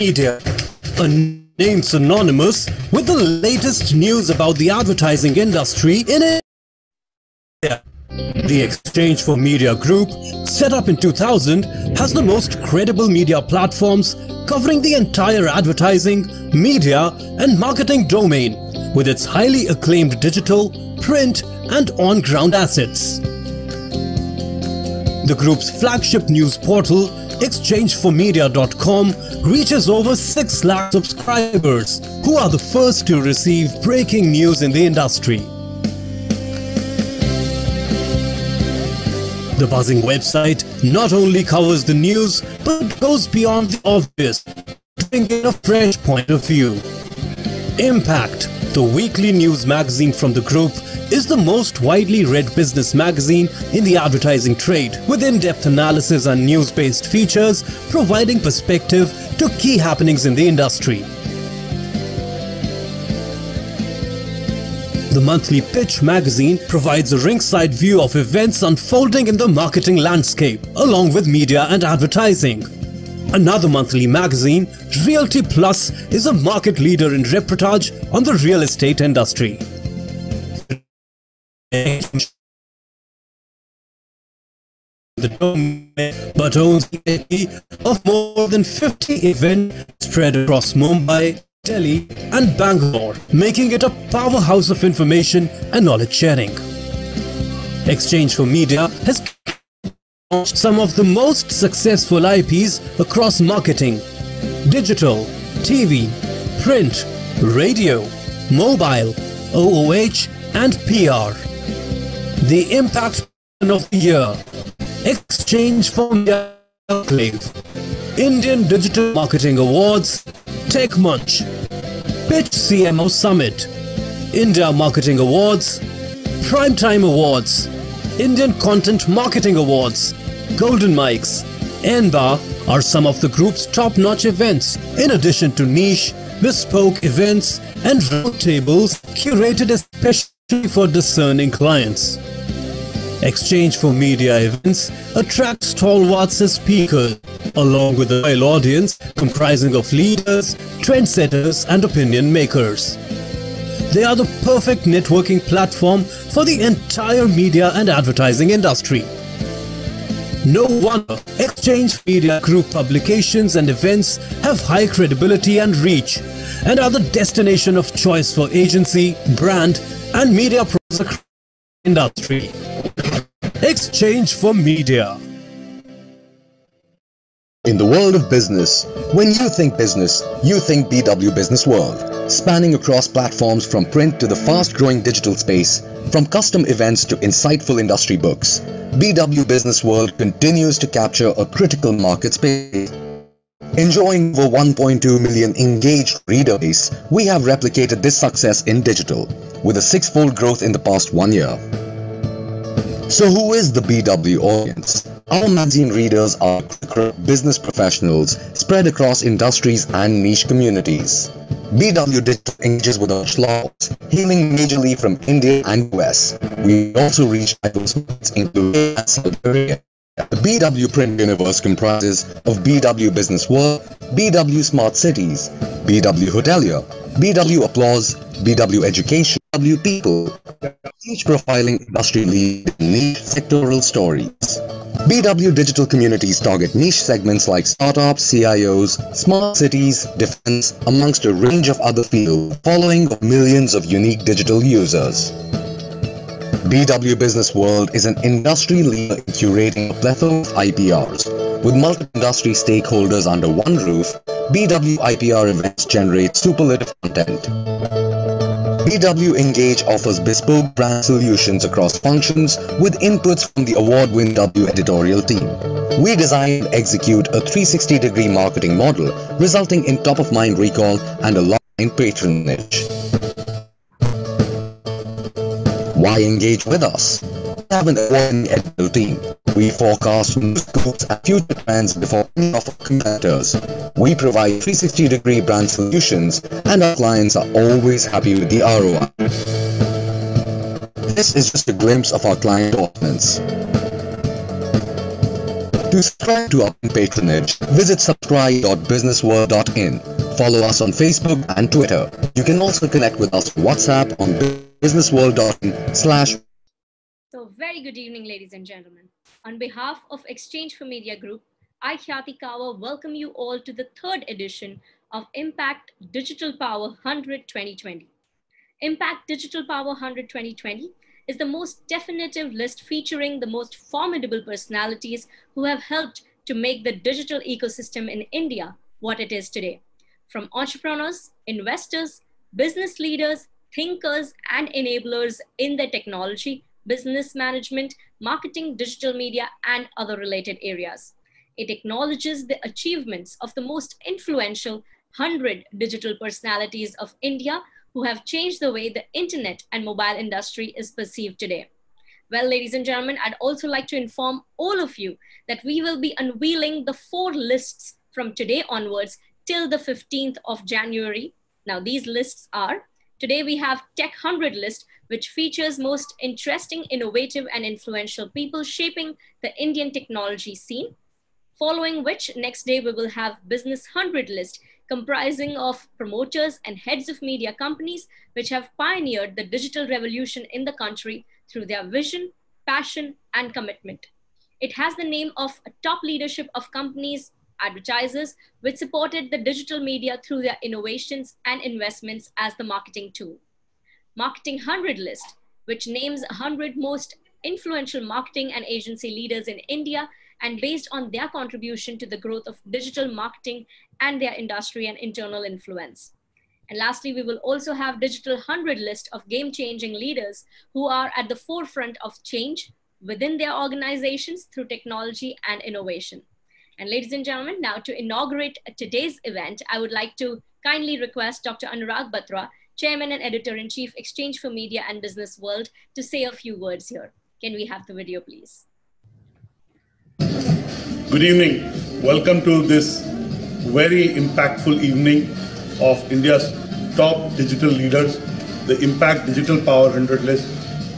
Media, a name synonymous with the latest news about the advertising industry in India. The Exchange for Media Group, set up in 2000, has the most credible media platforms covering the entire advertising, media and marketing domain with its highly acclaimed digital, print and on-ground assets. The group's flagship news portal, exchange4media.com, reaches over 6 lakh subscribers who are the first to receive breaking news in the industry. The buzzing website not only covers the news but goes beyond the obvious, bringing a fresh point of view. Impact, the weekly news magazine from the group, is the most widely read business magazine in the advertising trade, with in-depth analysis and news-based features providing perspective to key happenings in the industry. The monthly Pitch magazine provides a ringside view of events unfolding in the marketing landscape, along with media and advertising. Another monthly magazine, Realty Plus, is a market leader in reportage on the real estate industry. The domain, but owns of more than 50 events spread across Mumbai, Delhi and Bangalore, making it a powerhouse of information and knowledge sharing. Exchange for Media has launched some of the most successful IPs across marketing, digital, TV, print, radio, mobile, OOH and PR. The Impact of the Year. Exchange for Conclave Indian Digital Marketing Awards. TechManch. Pitch CMO Summit. India Marketing Awards. Primetime Awards. Indian Content Marketing Awards. Golden Mics. ENBA are some of the group's top-notch events in addition to niche, bespoke events and roundtables curated especially for discerning clients. Exchange for Media events attract stalwarts as speakers, along with a loyal audience comprising of leaders, trendsetters and opinion makers. They are the perfect networking platform for the entire media and advertising industry. No wonder Exchange Media Group publications and events have high credibility and reach and are the destination of choice for agency, brand and media pros across the industry. Exchange for Media. In the world of business, when you think business, you think BW Business World. Spanning across platforms from print to the fast-growing digital space, from custom events to insightful industry books, BW Business World continues to capture a critical market space. Enjoying over 1.2 million engaged reader base, we have replicated this success in digital, with a six-fold growth in the past one year. So who is the BW audience? Our magazine readers are business professionals spread across industries and niche communities. BW Digital engages with our schlocks, hailing majorly from India and US. We also reach diverse markets including South Korea. The BW Print universe comprises of BW Business World, BW Smart Cities, BW Hotelier, BW Applause, BW Education, BW People, each profiling industry lead niche sectoral stories. BW Digital Communities target niche segments like startups, CIOs, smart cities, defense, amongst a range of other fields, following of millions of unique digital users. BW Business World is an industry leader in curating a plethora of IPRs. With multiple industry stakeholders under one roof, BW IPR events generate superlative content. BW Engage offers bespoke brand solutions across functions with inputs from the award-winning W editorial team. We design and execute a 360-degree marketing model, resulting in top-of-mind recall and a line patronage. Why engage with us? We have an award-winning editorial team. We forecast news scopes and future trends before any of our competitors. We provide 360-degree brand solutions and our clients are always happy with the ROI. This is just a glimpse of our client endorsements. To subscribe to our patronage, visit subscribe.businessworld.in. Follow us on Facebook and Twitter. You can also connect with us on WhatsApp on businessworld.in slash So, very good evening, ladies and gentlemen. On behalf of Exchange for Media Group, I, Khyati Kawa, welcome you all to the third edition of Impact Digital Power 100 2020. Impact Digital Power 100 2020 is the most definitive list featuring the most formidable personalities who have helped to make the digital ecosystem in India what it is today. From entrepreneurs, investors, business leaders, thinkers, and enablers in the technology, business management, marketing, digital media, and other related areas. It acknowledges the achievements of the most influential 100 digital personalities of India who have changed the way the internet and mobile industry is perceived today. Well, ladies and gentlemen, I'd also like to inform all of you that we will be unveiling the four lists from today onwards till the 15th of January. Now, these lists are today we have Tech 100 list, which features most interesting, innovative, and influential people shaping the Indian technology scene. Following which, next day we will have Business 100 list, comprising of promoters and heads of media companies which have pioneered the digital revolution in the country through their vision, passion, and commitment. It has the name of top leadership of companies, advertisers, which supported the digital media through their innovations and investments as the marketing tool. Marketing 100 list, which names 100 most influential marketing and agency leaders in India and based on their contribution to the growth of digital marketing and their industry and internal influence. And lastly, we will also have digital 100 list of game-changing leaders who are at the forefront of change within their organizations through technology and innovation. And ladies and gentlemen, now to inaugurate today's event, I would like to kindly request Dr. Anurag Batra, Chairman and Editor-in-Chief, Exchange for Media and Business World, to say a few words here. Can we have the video, please? Good evening. Welcome to this very impactful evening of India's top digital leaders. The Impact Digital Power 100 list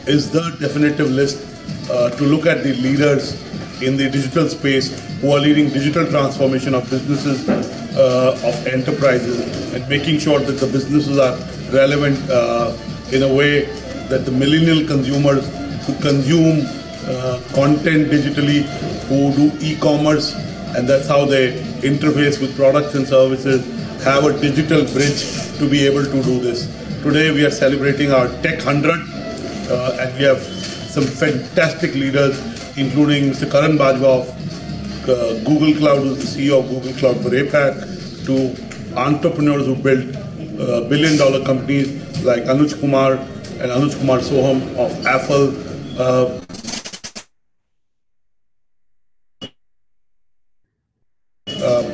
is the definitive list uh, to look at the leaders in the digital space who are leading digital transformation of businesses, uh, of enterprises, and making sure that the businesses are relevant uh, in a way that the millennial consumers who consume uh, content digitally, who do e-commerce, and that's how they interface with products and services, have a digital bridge to be able to do this. Today we are celebrating our Tech 100, uh, and we have some fantastic leaders, including Mr. Karan Bajwa of uh, Google Cloud, who's the CEO of Google Cloud for APAC, to entrepreneurs who built uh, billion dollar companies like Anuj Kumar and Anuj Kumar Sohum of Affle. Uh,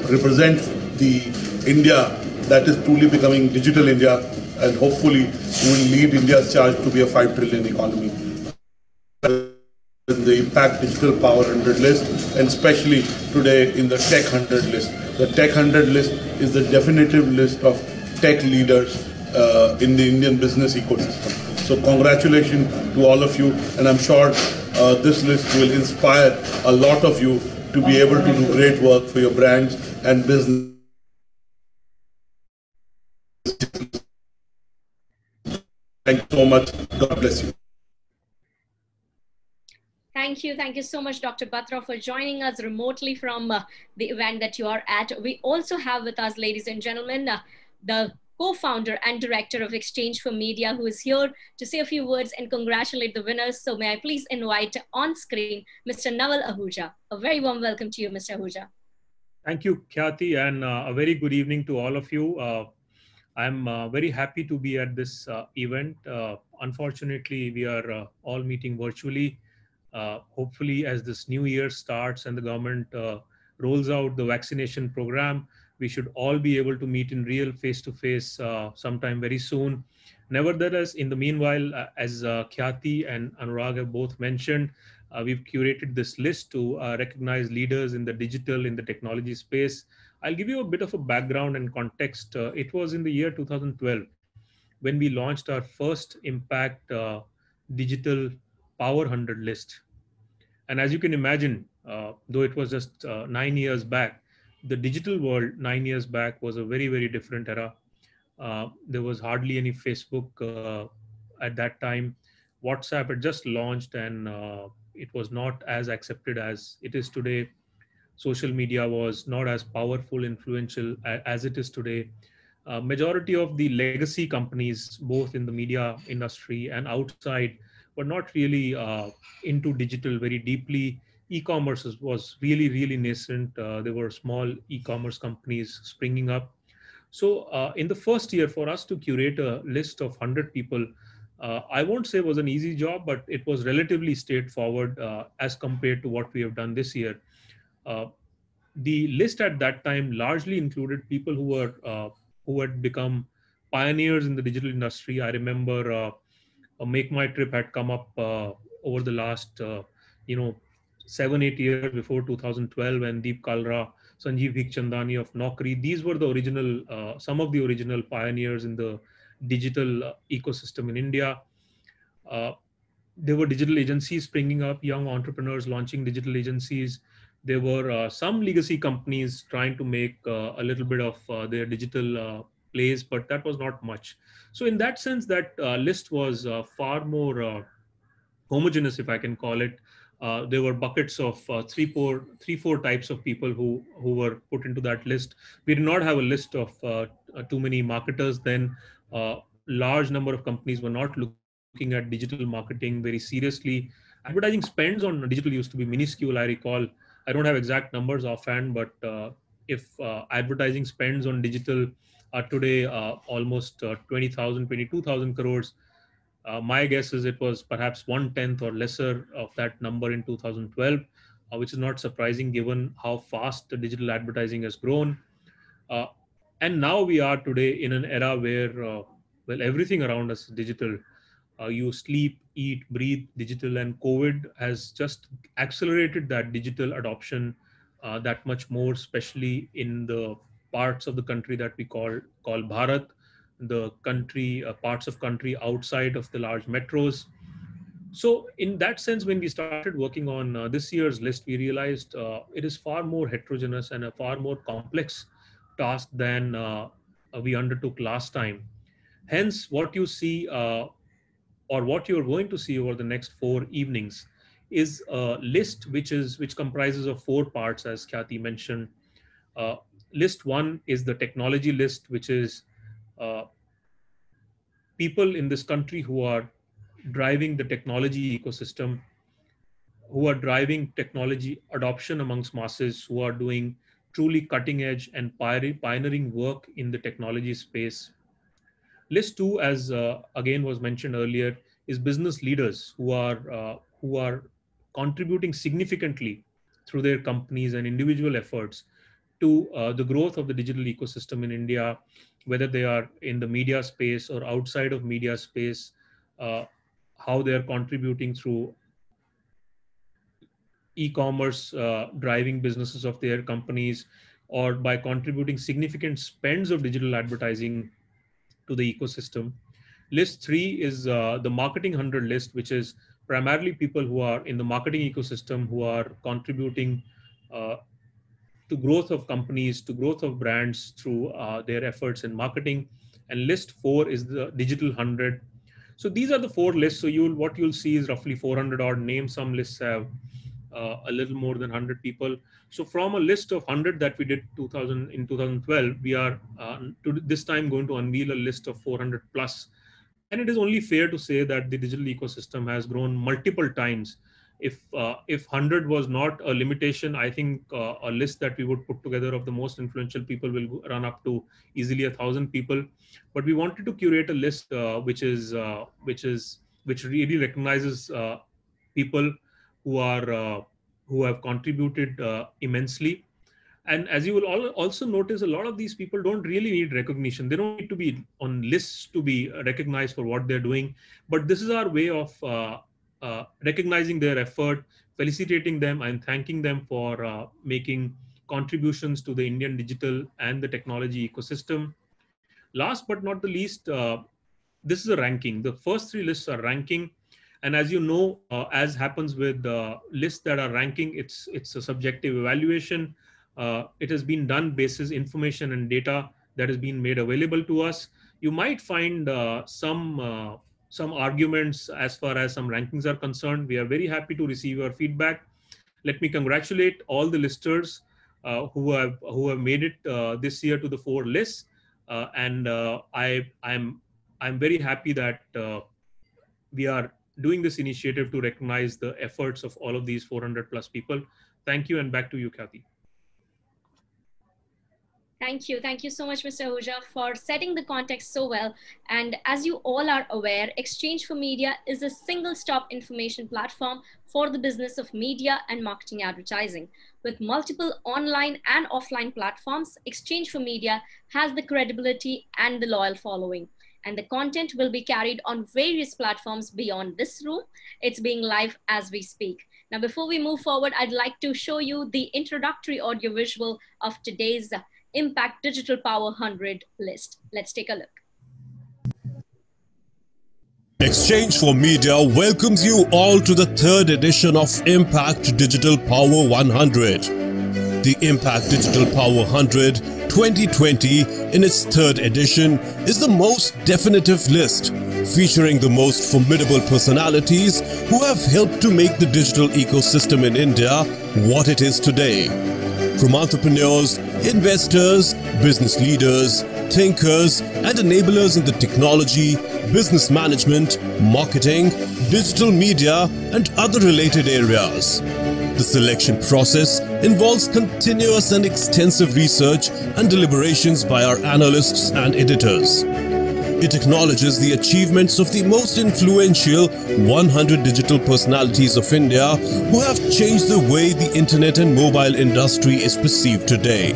uh, represent the India that is truly becoming digital India and hopefully will lead India's charge to be a 5 trillion economy. In the Impact Digital Power 100 list and especially today in the Tech 100 list. The Tech 100 list is the definitive list of tech leaders uh, in the Indian business ecosystem. So congratulations to all of you and I'm sure uh, this list will inspire a lot of you to be able to do great work for your brands and business. Thank you so much. God bless you. Thank you. Thank you so much, Dr. Batra, for joining us remotely from uh, the event that you are at. We also have with us, ladies and gentlemen, uh, the co-founder and director of Exchange for Media, who is here to say a few words and congratulate the winners. So may I please invite on screen Mr. Naval Ahuja. A very warm welcome to you, Mr. Ahuja. Thank you, Khyati, and uh, a very good evening to all of you. Uh, I'm uh, very happy to be at this uh, event. Uh, unfortunately, we are uh, all meeting virtually. hopefully, as this new year starts and the government rolls out the vaccination program, we should all be able to meet in real face-to-face uh, sometime very soon. Nevertheless, in the meanwhile, uh, as uh, Khyati and Anurag have both mentioned, uh, we've curated this list to uh, recognize leaders in the digital, in the technology space. I'll give you a bit of a background and context. Uh, it was in the year 2012 when we launched our first Impact Digital Power 100 list. And as you can imagine, uh, though it was just uh, nine years back, the digital world nine years back was a very, very different era. Uh, there was hardly any Facebook uh, at that time. WhatsApp had just launched and uh, it was not as accepted as it is today. Social media was not as powerful, influential as it is today. Uh, majority of the legacy companies, both in the media industry and outside, were not really uh, into digital very deeply. E-commerce was really, really nascent. Uh, there were small e-commerce companies springing up. So uh, in the first year, for us to curate a list of 100 people, uh, I won't say it was an easy job, but it was relatively straightforward uh, as compared to what we have done this year. the list at that time largely included people who were who had become pioneers in the digital industry. I remember uh, Make My Trip had come up uh, over the last, uh, you know, seven, eight years before 2012 and Deep Kalra, Sanjeev Bikhchandani of Naukri, These were the original, uh, some of the original pioneers in the digital uh, ecosystem in India. Uh, there were digital agencies springing up, young entrepreneurs launching digital agencies there were uh, some legacy companies trying to make uh, a little bit of uh, their digital plays, but that was not much. So in that sense, that list was far more homogeneous, if I can call it. There were buckets of three, four, three, four types of people who who were put into that list. We did not have a list of too many marketers. Then, large number of companies were not looking at digital marketing very seriously. Advertising spends on digital used to be minuscule. I recall I don't have exact numbers offhand, but uh, if uh, advertising spends on digital are today uh, almost uh, 20,000, 22,000 crores, uh, my guess is it was perhaps one tenth or lesser of that number in 2012, uh, which is not surprising given how fast the digital advertising has grown. and now we are today in an era where, well, everything around us is digital uh, you sleep, eat, breathe digital, and COVID has just accelerated that digital adoption uh, that much more, especially in the parts of the country that we call call Bharat, the country uh, parts of country outside of the large metros. So, in that sense, when we started working on uh, this year's list, we realized uh, it is far more heterogeneous and a far more complex task than uh, we undertook last time. Hence, what you see or what you're going to see over the next four evenings is a list which is which comprises of four parts as Khyati mentioned. Uh, list one is the technology list, which is uh, people in this country who are driving the technology ecosystem, who are driving technology adoption amongst masses, who are doing truly cutting edge and pioneering work in the technology space. List two, as uh, again was mentioned earlier, is business leaders who are uh, who are contributing significantly through their companies and individual efforts to uh, the growth of the digital ecosystem in India, whether they are in the media space or outside of media space, uh, how they are contributing through e-commerce uh, driving businesses of their companies or by contributing significant spends of digital advertising to the ecosystem. List three is uh, the marketing 100 list, which is primarily people who are in the marketing ecosystem who are contributing uh, to growth of companies, to growth of brands through uh, their efforts in marketing. And list four is the digital 100. So these are the four lists. So you'll what you'll see is roughly 400 odd names. Some lists have uh, a little more than 100 people. So from a list of 100 that we did 2000 in 2012, we are uh, to this time going to unveil a list of 400 plus. And it is only fair to say that the digital ecosystem has grown multiple times. If uh, if 100 was not a limitation, I think uh, a list that we would put together of the most influential people will run up to easily a thousand people. But we wanted to curate a list uh, which is uh, which is which really recognizes people who are uh, who have contributed uh, immensely. And as you will all also notice a lot of these people don't really need recognition. They don't need to be on lists to be recognized for what they're doing. But this is our way of uh, uh, recognizing their effort felicitating them and thanking them for uh, making contributions to the indian digital and the technology ecosystem last but not the least uh, this is a ranking the first three lists are ranking And as you know, uh, as happens with uh, lists that are ranking, it's it's a subjective evaluation. It has been done basis information and data that has been made available to us. You might find some some arguments as far as some rankings are concerned. We are very happy to receive your feedback. Let me congratulate all the listers uh, who have who have made it uh, this year to the four lists. Uh, and uh, I I'm I'm very happy that we are doing this initiative to recognize the efforts of all of these 400 plus people. Thank you and back to you, Kathy. Thank you. Thank you so much, Mr. Ahuja, for setting the context so well. And as you all are aware, Exchange for Media is a single stop information platform for the business of media and marketing advertising. With multiple online and offline platforms, Exchange for Media has the credibility and the loyal following and the content will be carried on various platforms beyond this room. It's being live as we speak. Now, before we move forward, I'd like to show you the introductory audiovisual of today's Impact Digital Power 100 list. Let's take a look. Exchange for Media welcomes you all to the third edition of Impact Digital Power 100. The Impact Digital Power 100 2020 in its third edition is the most definitive list featuring the most formidable personalities who have helped to make the digital ecosystem in India what it is today. From entrepreneurs, investors, business leaders, thinkers, and enablers in the technology, business management, marketing, digital media, and other related areas. The selection process involves continuous and extensive research and deliberations by our analysts and editors. It acknowledges the achievements of the most influential 100 digital personalities of India who have changed the way the internet and mobile industry is perceived today.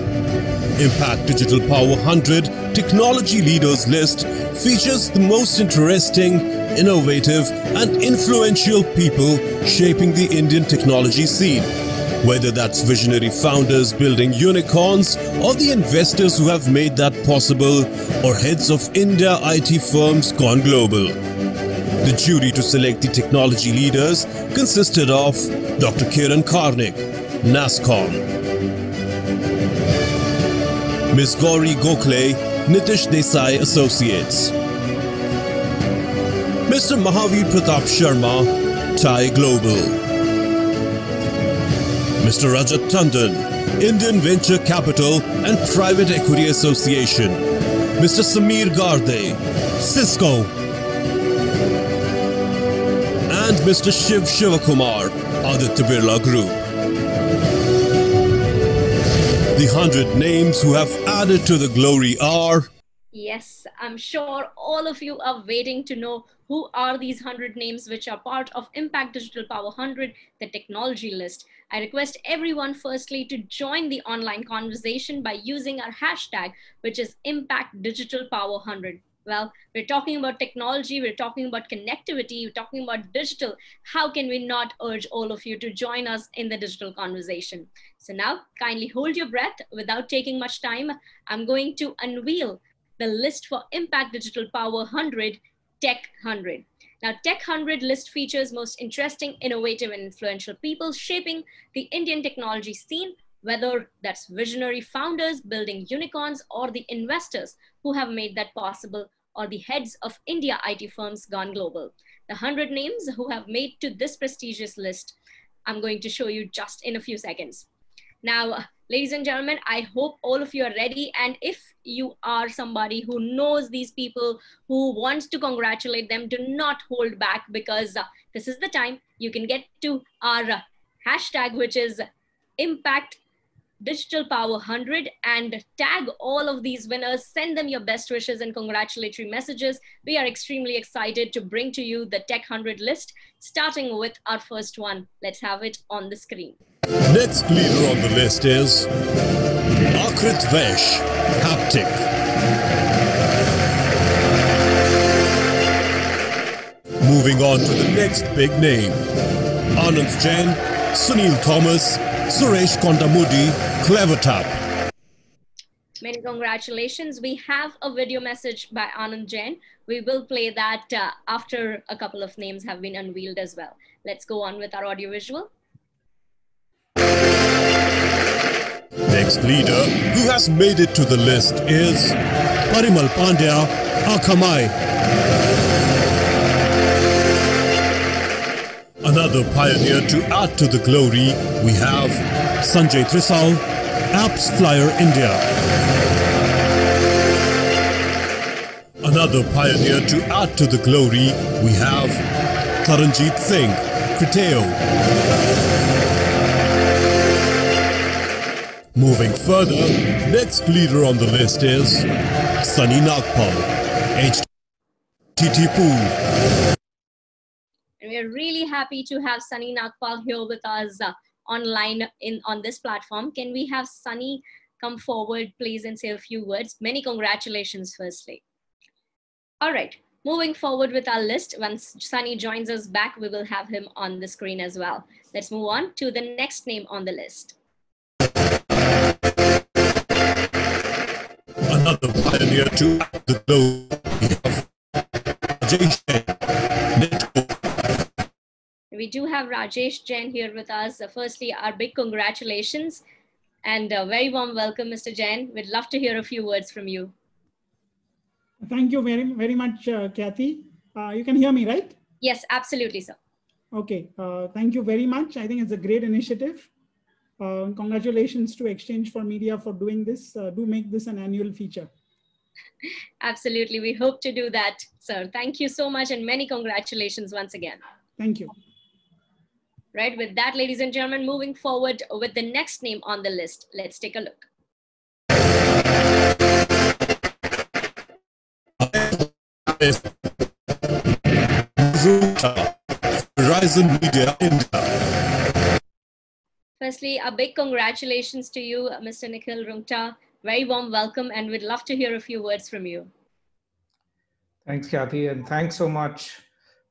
Impact Digital Power 100 Technology Leaders List features the most interesting, innovative, and influential people shaping the Indian technology scene. Whether that's visionary founders building unicorns, or the investors who have made that possible, or heads of India IT firms gone global. The jury to select the technology leaders consisted of Dr. Kiran Karnik, NASSCOM, Ms. Gauri Gokhale, Nishith Desai Associates, Mr. Mahavir Pratap Sharma, TiE Global. Mr. Rajat Tandon, Indian Venture Capital and Private Equity Association. Mr. Samir Garde, Cisco. And Mr. Shiv Shivakumar, Aditya Birla Group. The hundred names who have added to the glory are Yes, I'm sure all of you are waiting to know who are these 100 names which are part of Impact Digital Power 100, the technology list. I request everyone firstly to join the online conversation by using our hashtag, which is Impact Digital Power 100. Well, we're talking about technology, we're talking about connectivity, we're talking about digital. How can we not urge all of you to join us in the digital conversation? So now, kindly hold your breath without taking much time. I'm going to unveil the list for Impact Digital Power 100, Tech 100. Now, Tech 100 list features most interesting, innovative, and influential people shaping the Indian technology scene, whether that's visionary founders building unicorns or the investors who have made that possible or the heads of India IT firms gone global. The 100 names who have made to this prestigious list, I'm going to show you just in a few seconds. Now, ladies and gentlemen, I hope all of you are ready. And if you are somebody who knows these people, who wants to congratulate them, do not hold back because uh, this is the time you can get to our uh, hashtag, which is impact digital power 100 and tag all of these winners send them your best wishes and congratulatory messages we are extremely excited to bring to you the tech 100 list starting with our first one let's have it on the screen Next leader on the list is Aakrit Vaish, Haptik. Moving on to the next big name. Anand Jain, Sunil Thomas, Suresh Kondamudi, CleverTap. Many congratulations. We have a video message by Anand Jain. We will play that uh, after a couple of names have been unveiled as well. Let's go on with our audiovisual. Next leader who has made it to the list is Parimal Pandya Akamai. Another pioneer to add to the glory, we have Sanjay Trisal, AppsFlyer India. Another pioneer to add to the glory, we have Taranjit Singh, Criteo. Moving further, next leader on the list is Sunny Nagpal, HTT Pool. We're really happy to have Sunny Nagpal here with us uh, online in on this platform. Can we have Sunny come forward, please, and say a few words? Many congratulations, firstly. All right, moving forward with our list. Once Sunny joins us back, we will have him on the screen as well. Let's move on to the next name on the list. Another pioneer to the globe. We do have Rajesh Jain here with us. Uh, firstly, our big congratulations and a very warm welcome, Mr. Jain. We'd love to hear a few words from you. Thank you very, very much, uh, Kathy. Uh, you can hear me, right? Yes, absolutely, sir. Okay, uh, thank you very much. I think it's a great initiative. Uh, congratulations to Exchange for Media for doing this. Uh, do make this an annual feature. Absolutely. We hope to do that, sir. Thank you so much and many congratulations once again. Thank you. Right, with that, ladies and gentlemen, moving forward with the next name on the list, let's take a look. Verizon Media India. Firstly, a big congratulations to you, Mr. Nikhil Rungta. Very warm welcome, and we'd love to hear a few words from you. Thanks, Kathy, and thanks so much,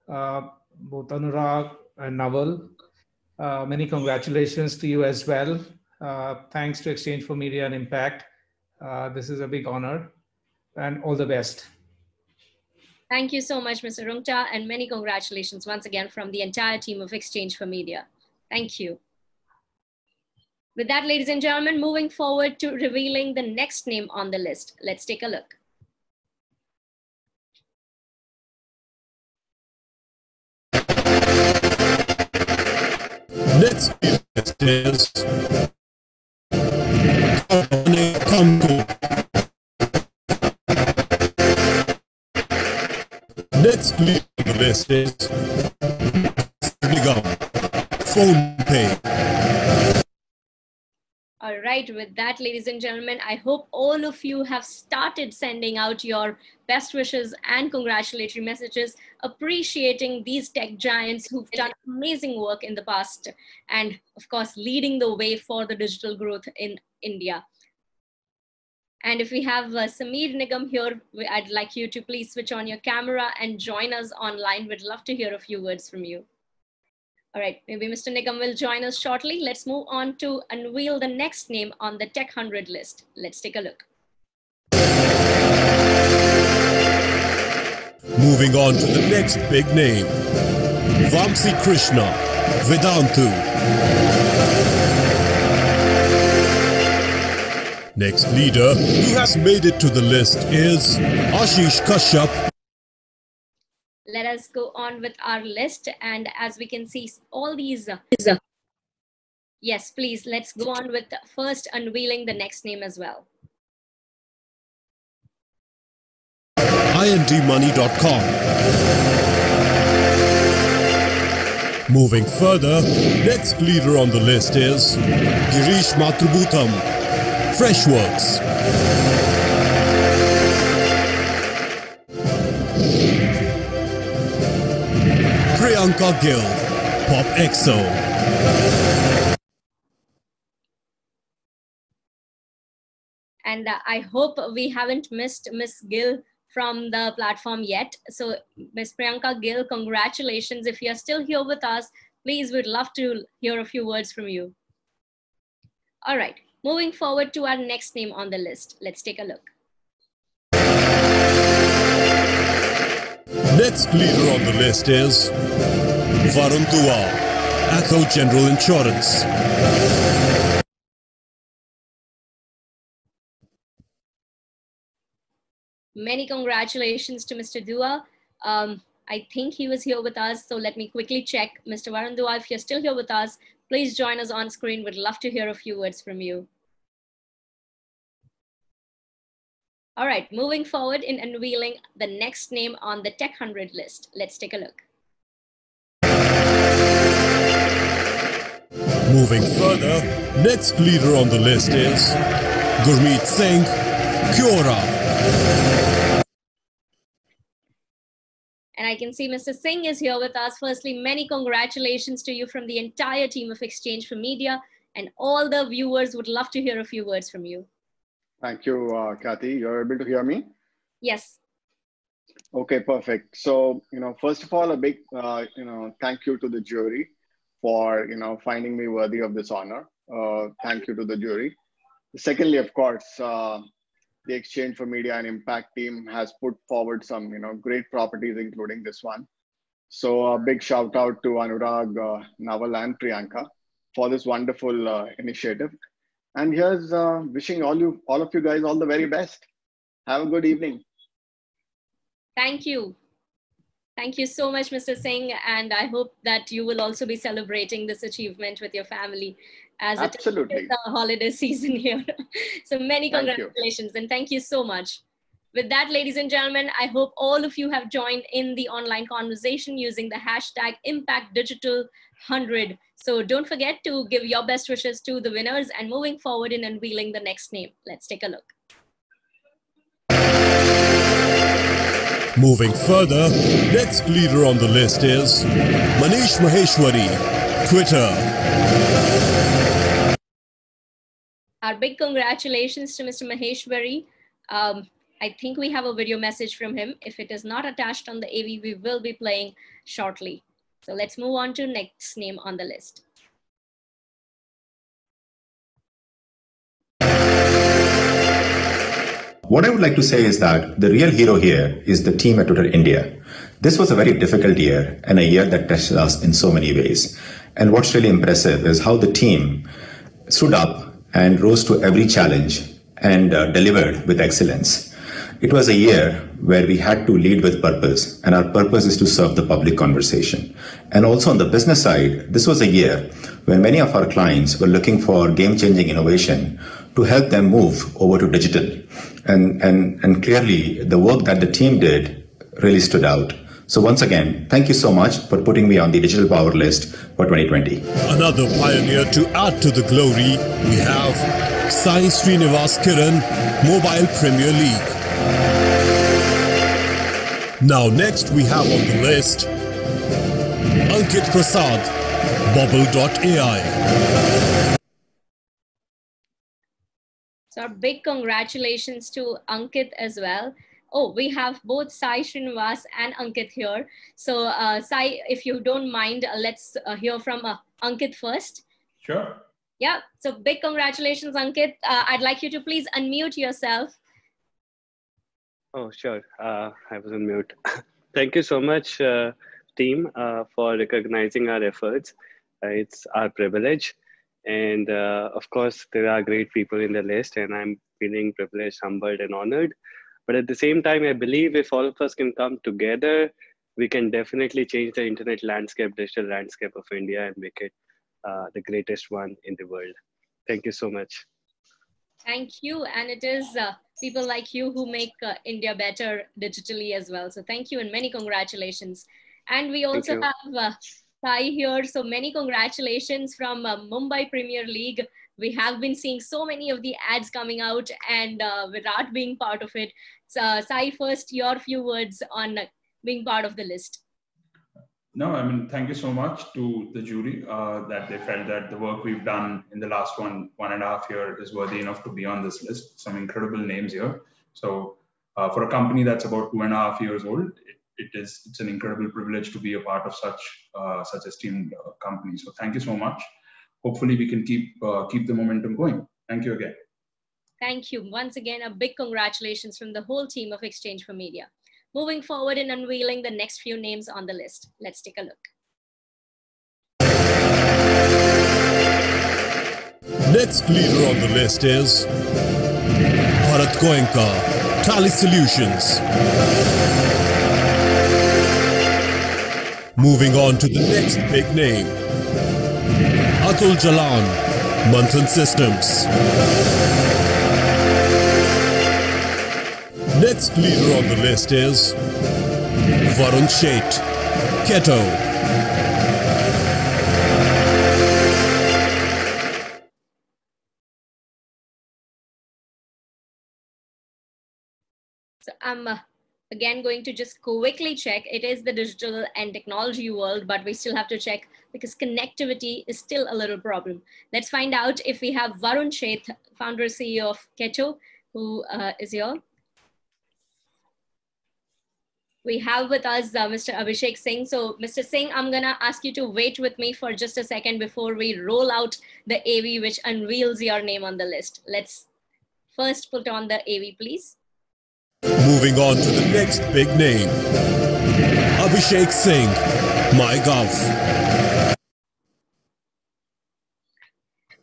uh, both Anurag and Naval. Uh, many congratulations to you as well. Uh, thanks to Exchange for Media and Impact. Uh, this is a big honor, and all the best. Thank you so much, Mr. Rungta, and many congratulations once again from the entire team of Exchange for Media. Thank you. With that, ladies and gentlemen, moving forward to revealing the next name on the list. Let's take a look. Is. Next lead on right, with that, ladies and gentlemen, I hope all of you have started sending out your best wishes and congratulatory messages, appreciating these tech giants who've done amazing work in the past, and of course, leading the way for the digital growth in India. And if we have uh, Sameer Nigam here, I'd like you to please switch on your camera and join us online. We'd love to hear a few words from you. All right, maybe Mr. Nigam will join us shortly. Let's move on to unveil the next name on the Tech 100 list. Let's take a look. Moving on to the next big name. Vamsi Krishna, Vedantu. Next leader who has made it to the list is Ashish Kashyap let us go on with our list. And as we can see, all these. Yes, please, let's go on with first unveiling the next name as well. indmoney.com. Moving further, next leader on the list is Girish Mathrubootham, Freshworks. Priyanka Gill, Pop EXO. And uh, I hope we haven't missed Miss Gill from the platform yet. So Miss Priyanka Gill, congratulations. If you're still here with us, please, we'd love to hear a few words from you. All right, Moving forward to our next name on the list. Let's take a look. Next leader on the list is Varun Dua, Acko General Insurance. Many congratulations to Mr. Dua. Um, I think he was here with us, so let me quickly check. Mr. Varun Dua, if you're still here with us, please join us on screen. We'd love to hear a few words from you. All right, moving forward in unveiling the next name on the Tech 100 list. Let's take a look. Moving further, next leader on the list is Gurmeet Singh, Kiora. And I can see Mr. Singh is here with us. Firstly, many congratulations to you from the entire team of Exchange for Media. And all the viewers would love to hear a few words from you. Thank you, uh, Kathy. You're able to hear me? Yes. Okay, perfect. So, you know, first of all, a big, uh, you know, thank you to the jury for, you know, finding me worthy of this honor. Uh, thank you to the jury. Secondly, of course, uh, the Exchange for Media and Impact team has put forward some, you know, great properties, including this one. So a big shout out to Anurag, uh, Naval and Priyanka for this wonderful uh, initiative. And here's uh, wishing all you, all of you guys, all the very best. Have a good evening. Thank you. Thank you so much, Mr. Singh. And I hope that you will also be celebrating this achievement with your family as Absolutely. it is the holiday season here. so many congratulations and thank you so much. With that, ladies and gentlemen, I hope all of you have joined in the online conversation using the hashtag Impact Digital 100. So don't forget to give your best wishes to the winners and moving forward in unveiling the next name. Let's take a look. Moving further, next leader on the list is Manish Maheshwari, Twitter. Our big congratulations to Mr. Maheshwari. Um, I think we have a video message from him. If it is not attached on the AV, we will be playing shortly. So let's move on to next name on the list. What I would like to say is that the real hero here is the team at Twitter India. This was a very difficult year and a year that tested us in so many ways. And what's really impressive is how the team stood up and rose to every challenge and uh, delivered with excellence. It was a year where we had to lead with purpose, and our purpose is to serve the public conversation. And also on the business side, this was a year when many of our clients were looking for game changing innovation to help them move over to digital. And, and, and clearly, the work that the team did really stood out. So once again, thank you so much for putting me on the digital power list for 2020. Another pioneer to add to the glory, we have Sai Srinivas Kiran, Mobile Premier League. Now next we have on the list Ankit Prasad, Bobble.ai. So big congratulations to Ankit as well. Oh, we have both Sai Srinivas and Ankit here. So uh, Sai, if you don't mind, uh, let's uh, hear from uh, Ankit first. Sure. Yeah, so big congratulations, Ankit. Uh, I'd like you to please unmute yourself. Oh, sure. Uh, I was on mute. Thank you so much, uh, team, uh, for recognizing our efforts. it's our privilege. And uh, of course, there are great people in the list, and I'm feeling privileged, humbled, and honored. But at the same time, I believe if all of us can come together, we can definitely change the internet landscape, digital landscape of India, and make it uh, the greatest one in the world. Thank you so much. Thank you. And it is uh, people like you who make uh, India better digitally as well. So thank you and many congratulations. And we also have uh, Sai here. So many congratulations from uh, Mobile Premier League. We have been seeing so many of the ads coming out and uh, Virat being part of it. So, Sai, first, your few words on being part of the list. No, I mean, thank you so much to the jury uh, that they felt that the work we've done in the last one one and a half year is worthy enough to be on this list. Some incredible names here. So, uh, for a company that's about two and a half years old, it, it is it's an incredible privilege to be a part of such uh, such esteemed uh, company. So, thank you so much. Hopefully, we can keep uh, keep the momentum going Thank you again. Thank you. Once again, a big congratulations from the whole team of Exchange for Media. Moving forward and unveiling the next few names on the list. Let's take a look. Next leader on the list is Bharat Goenka, Tally Solutions. Moving on to the next big name, Atul Jalan, Manthan Systems. Next leader on the list is Varun Sheth, Ketto. So I'm uh, again going to just quickly check. It is the digital and technology world, but we still have to check because connectivity is still a little problem. Let's find out if we have Varun Sheth, founder CEO of Ketto, who uh, is here. We have with us uh, Mr. Abhishek Singh. So, Mr. Singh, I'm going to ask you to wait with me for just a second before we roll out the AV, which unveils your name on the list. Let's first put on the AV, please. Moving on to the next big name Abhishek Singh, MyGov.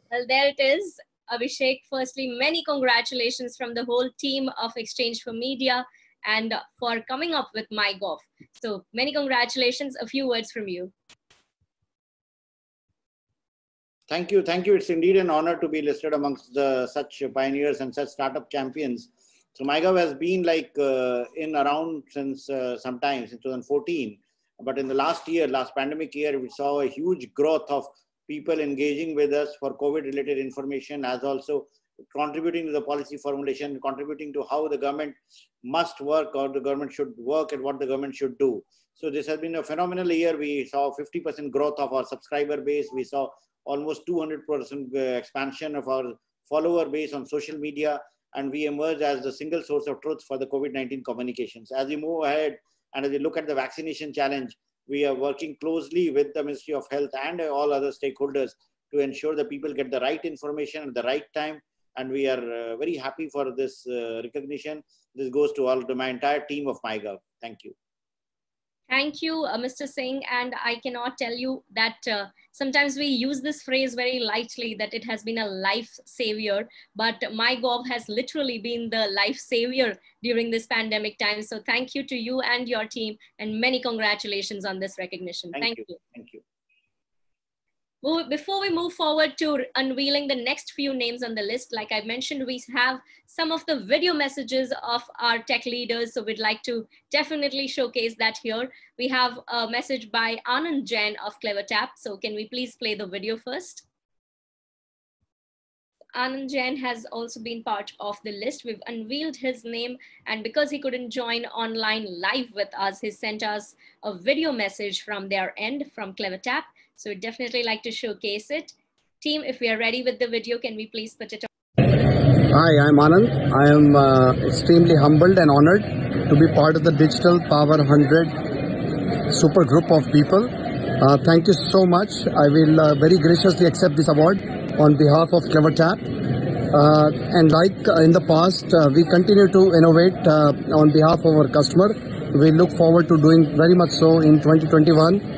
Well, there it is. Abhishek, firstly, many congratulations from the whole team of Exchange for Media and for coming up with MyGov. So, many congratulations. A few words from you. Thank you. Thank you. It's indeed an honor to be listed amongst the, such pioneers and such startup champions. So MyGov has been like uh, in around since uh, sometime, since 2014. But in the last year, last pandemic year, we saw a huge growth of people engaging with us for COVID related information as also contributing to the policy formulation, contributing to how the government must work or the government should work and what the government should do. So this has been a phenomenal year. We saw 50% growth of our subscriber base. We saw almost 200% uh, expansion of our follower base on social media and we emerge as the single source of truth for the COVID-19 communications. As we move ahead and as we look at the vaccination challenge, we are working closely with the Ministry of Health and all other stakeholders to ensure that people get the right information at the right time. And we are uh, very happy for this uh, recognition. This goes to all to my entire team of MyGov. Thank you. Thank you, uh, Mr. Singh. And I cannot tell you that uh, sometimes we use this phrase very lightly that it has been a life savior, but MyGov has literally been the life savior during this pandemic time. So thank you to you and your team and many congratulations on this recognition. Thank, thank you. you. Thank you. Before we move forward to unveiling the next few names on the list, like I mentioned, we have some of the video messages of our tech leaders. So we'd like to definitely showcase that here. We have a message by Anand Jain of CleverTap. So can we please play the video first? Anand Jain has also been part of the list. We've unveiled his name, and because he couldn't join online live with us, he sent us a video message from their end from CleverTap. So definitely like to showcase it. Team, if we are ready with the video, can we please put it on? Hi, I'm Anand. I am uh, extremely humbled and honored to be part of the Digital Power 100 super group of people. Uh, thank you so much. I will uh, very graciously accept this award on behalf of CleverTap. Uh, and like in the past, uh, we continue to innovate uh, on behalf of our customer. We look forward to doing very much so in 2021.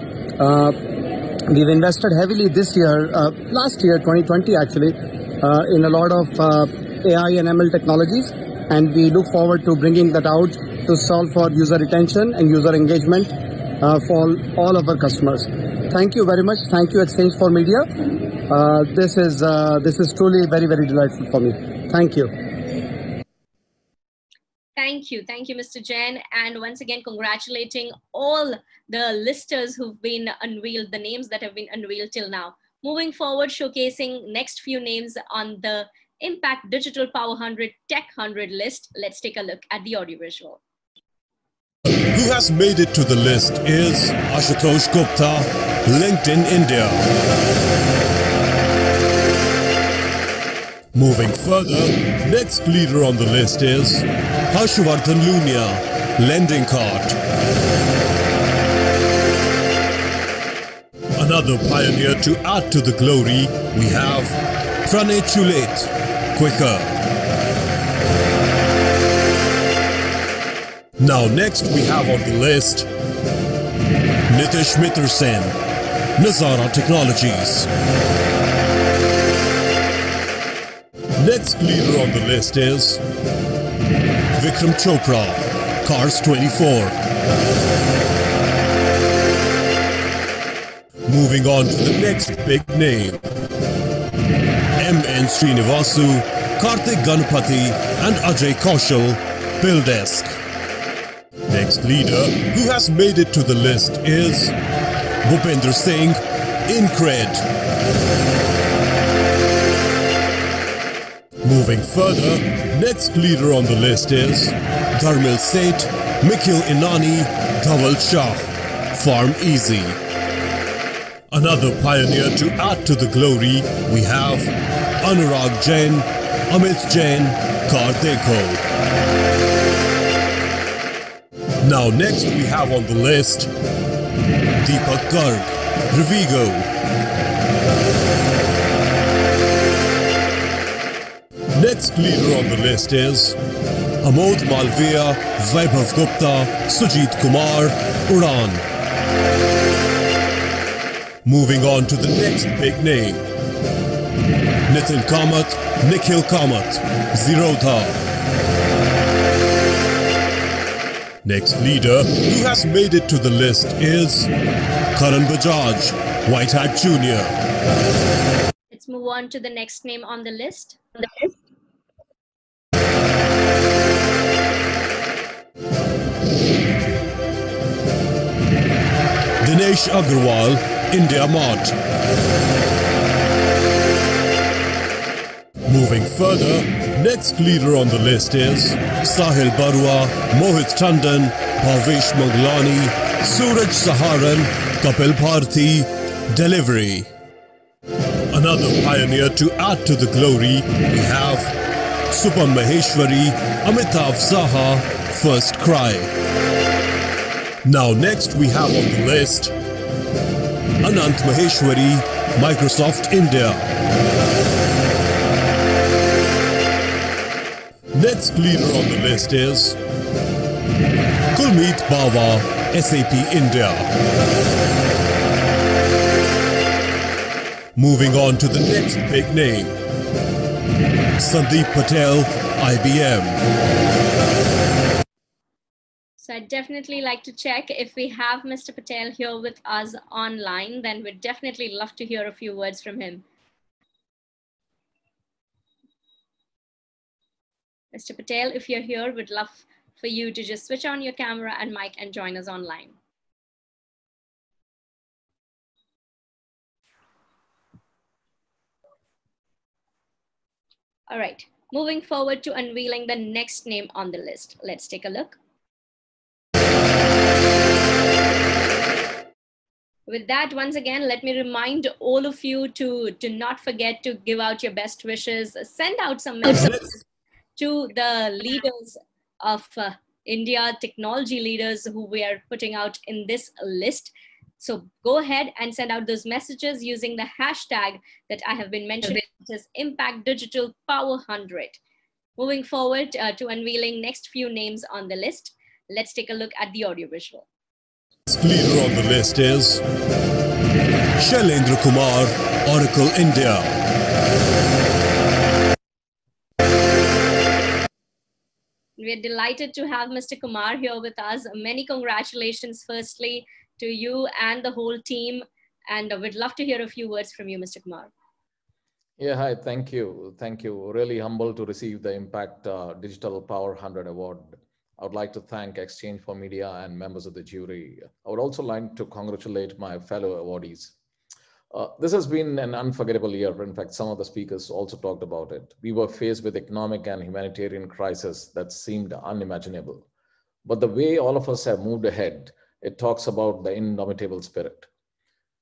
We've invested heavily this year, uh, last year, 2020 actually, uh, in a lot of uh, AI and ML technologies. And we look forward to bringing that out to solve for user retention and user engagement for all of our customers. Thank you very much. Thank you, Exchange for Media. this is this is truly very very delightful for me. Thank you. Thank you. Thank you, Mr. Jain. And once again, congratulating all the listers who've been unveiled, the names that have been unveiled till now. Moving forward, showcasing next few names on the Impact Digital Power 100 Tech 100 list. Let's take a look at the audiovisual. Who has made it to the list is Ashutosh Gupta, LinkedIn India. Moving further, next leader on the list is Harshvardhan Lunia, Lendingkart. Another pioneer to add to the glory, we have Pranay Chulet, Quikr. Now next we have on the list Nitish Mittersain, Nazara Technologies. Next leader on the list is Vikram Chopra, Cars 24. Moving on to the next big name. M.N. Srinivasu, Karthik Ganapati and Ajay Kaushal, Buildesk. Next leader who has made it to the list is Bhupender Singh, Incred. Moving further, next leader on the list is Dharmil Seth, Mikhil Inani, Dhaval Shah, PharmEasy. Another pioneer to add to the glory, we have Anurag Jain, Amit Jain, CarDekho. Now next we have on the list Deepak Garg, Rivigo. Next leader on the list is Amod Malviya, Vaibhav Gupta, Sujit Kumar, Udaan. Moving on to the next big name. Nitin Kamath, Nikhil Kamath, Zerodha. Next leader who has made it to the list is Karan Bajaj, White Hat Jr. Let's move on to the next name on the list. Agarwal, India Mart. Moving further, next leader on the list is Sahil Barua, Mohit Tandon, Bhavesh Manglani, Suraj Saharan, Kapil Bharti, Delhivery. Another pioneer to add to the glory, we have Supam Maheshwari, Amitav Saha, First Cry. Now next we have on the list Anant Maheshwari, Microsoft India. Next leader on the list is Kulmeet Bawa, SAP India. Moving on to the next big name Sandeep Patel, IBM. So I'd definitely like to check if we have Mr. Patel here with us online, then we'd definitely love to hear a few words from him. Mr. Patel, if you're here, we'd love for you to just switch on your camera and mic and join us online. All right, moving forward to unveiling the next name on the list. Let's take a look. With that, once again, let me remind all of you to do not forget to give out your best wishes, send out some messages to the leaders of uh, India, technology leaders who we are putting out in this list. So go ahead and send out those messages using the hashtag that I have been mentioning, which is Impact Digital Power 100. Moving forward uh, to unveiling next few names on the list, let's take a look at the audiovisual. Next leader on the list is Shailendra Kumar, Oracle India. We're delighted to have Mr. Kumar here with us. Many congratulations, firstly, to you and the whole team. And we'd love to hear a few words from you, Mr. Kumar. Yeah, hi, thank you. Thank you. Really humble to receive the Impact uh, Digital Power 100 Award. I would like to thank Exchange for Media and members of the jury. I would also like to congratulate my fellow awardees. Uh, this has been an unforgettable year. In fact, some of the speakers also talked about it. We were faced with economic and humanitarian crisis that seemed unimaginable. But the way all of us have moved ahead, it talks about the indomitable spirit.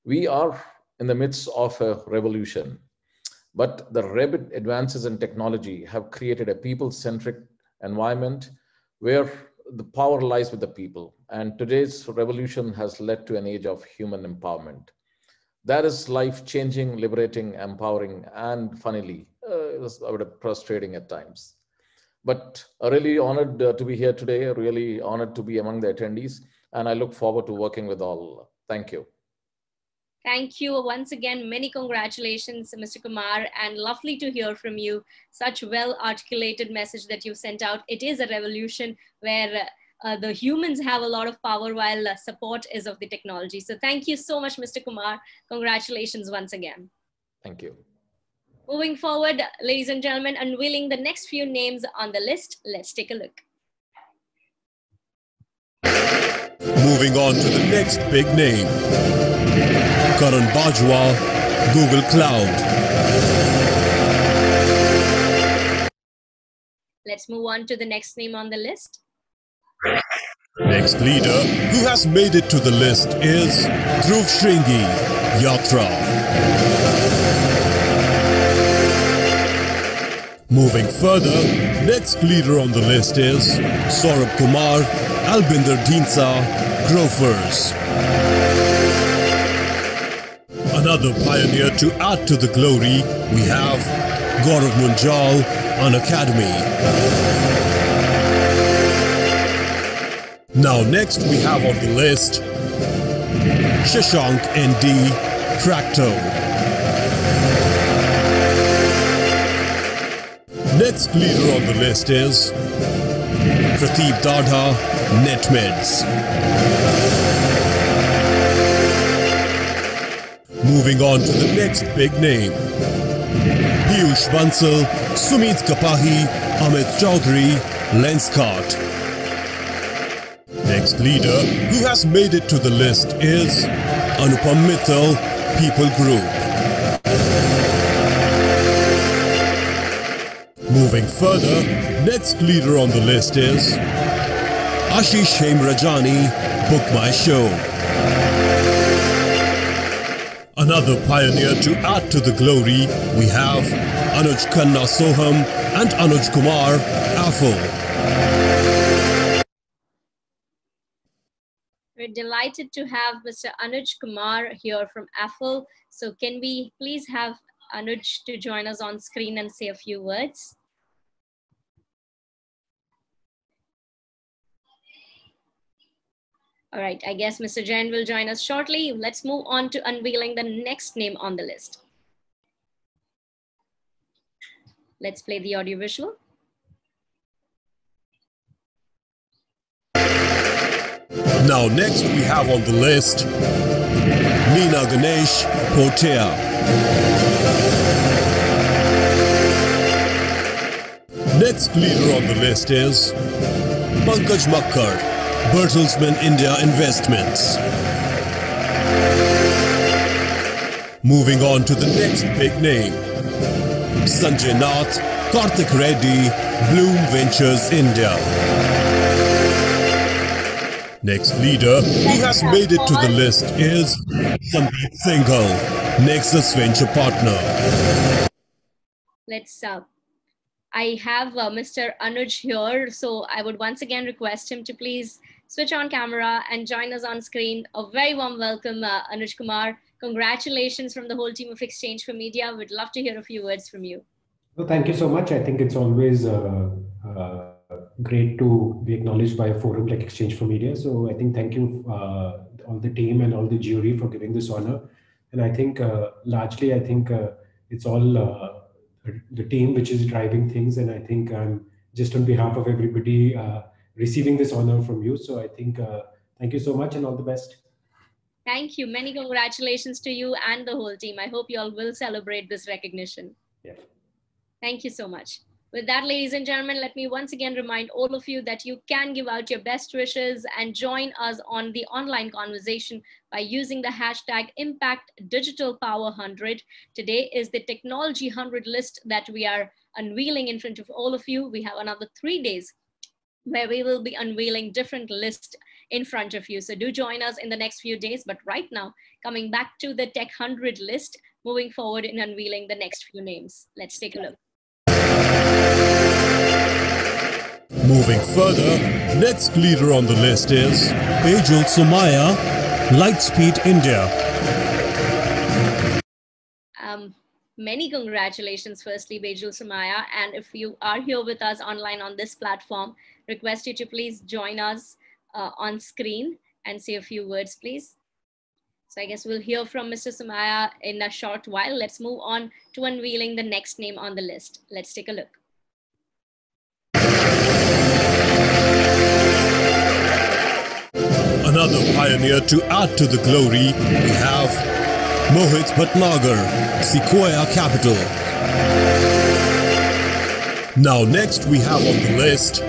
We are in the midst of a revolution, but the rapid advances in technology have created a people-centric environment where the power lies with the people. And today's revolution has led to an age of human empowerment. That is life changing, liberating, empowering, and funnily, uh, it was a bit frustrating at times. But really honored uh, to be here today, really honored to be among the attendees, and I look forward to working with all. Thank you. Thank you once again. Many congratulations, Mr. Kumar, and lovely to hear from you. Such well articulated message that you sent out. It is a revolution where uh, the humans have a lot of power while uh, support is of the technology. So thank you so much, Mr. Kumar. Congratulations once again. Thank you. Moving forward, ladies and gentlemen, unveiling the next few names on the list. Let's take a look. Moving on to the next big name. Karan Bajwa, Google Cloud. Let's move on to the next name on the list. Next leader who has made it to the list is Dhruv Shringi, Yatra. Moving further, next leader on the list is Saurabh Kumar, Albinder Dhindsa Grofers. Another pioneer to add to the glory, we have Gaurav Munjal, Unacademy. Now next we have on the list Shashank ND Practo. Next leader on the list is Pradeep Dadha NetMeds. Moving on to the next big name. Piyush Bansal, Sumit Kapahi, Amit Chaudhary, Lenskart. Next leader who has made it to the list is Anupam Mittal, People Group. Moving further, next leader on the list is Ashish Hemrajani, Book My Show. Another pioneer to add to the glory, we have Anuj Khanna Sohum and Anuj Kumar, Affle. We're delighted to have Mr. Anuj Kumar here from Affle. So can we please have Anuj to join us on screen and say a few words? All right, I guess Mr. Jain will join us shortly. Let's move on to unveiling the next name on the list. Let's play the audio visual. Now, next we have on the list Meena Ganesh Portea. Next leader on the list is Pankaj Makkar, Bertelsmann India Investments. Moving on to the next big name Sanjay Nath, Karthik Reddy, Blume Ventures India. Next leader who has made it to the list is Sandeep Singhal, Nexus Venture Partner. Let's uh, I have uh, Mr. Anuj here, so I would once again request him to please switch on camera and join us on screen. A very warm welcome, uh, Anuj Kumar. Congratulations from the whole team of Exchange for Media. We'd love to hear a few words from you. Well, thank you so much. I think it's always uh, uh great to be acknowledged by a forum like Exchange for Media. So I think thank you uh, all the team and all the jury for giving this honor. And I think uh, largely, I think uh, it's all uh, the team which is driving things. And I think I'm just on behalf of everybody receiving this honor from you. So I think uh, thank you so much and all the best. Thank you. Many congratulations to you and the whole team. I hope you all will celebrate this recognition. Yeah. Thank you so much. With that, ladies and gentlemen, let me once again remind all of you that you can give out your best wishes and join us on the online conversation by using the hashtag Impact Digital Power 100. Today is the Technology 100 list that we are unveiling in front of all of you. We have another three days where we will be unveiling different lists in front of you. So do join us in the next few days. But right now, coming back to the Tech 100 list, moving forward in unveiling the next few names. Let's take a look. Moving further, next leader on the list is Ajul Somaia, Lightspeed India. Um, Many congratulations, firstly, Bejul Somaia. And if you are here with us online on this platform, request you to please join us uh, on screen and say a few words, please. So I guess we'll hear from Mr. Somaia in a short while. Let's move on to unveiling the next name on the list. Let's take a look. Another pioneer to add to the glory, we have Mohit Bhatnagar, Sequoia Capital. Now next we have on the list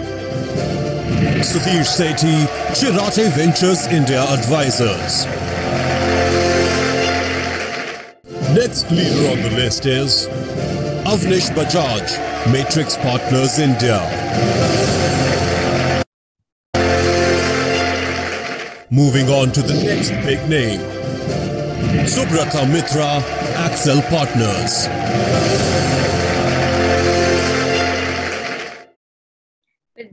Sudhir Sethi, Chiratae Ventures India Advisors. Next leader on the list is Avnish Bajaj, Matrix Partners India. Moving on to the next big name, Subrata Mitra, Accel Partners.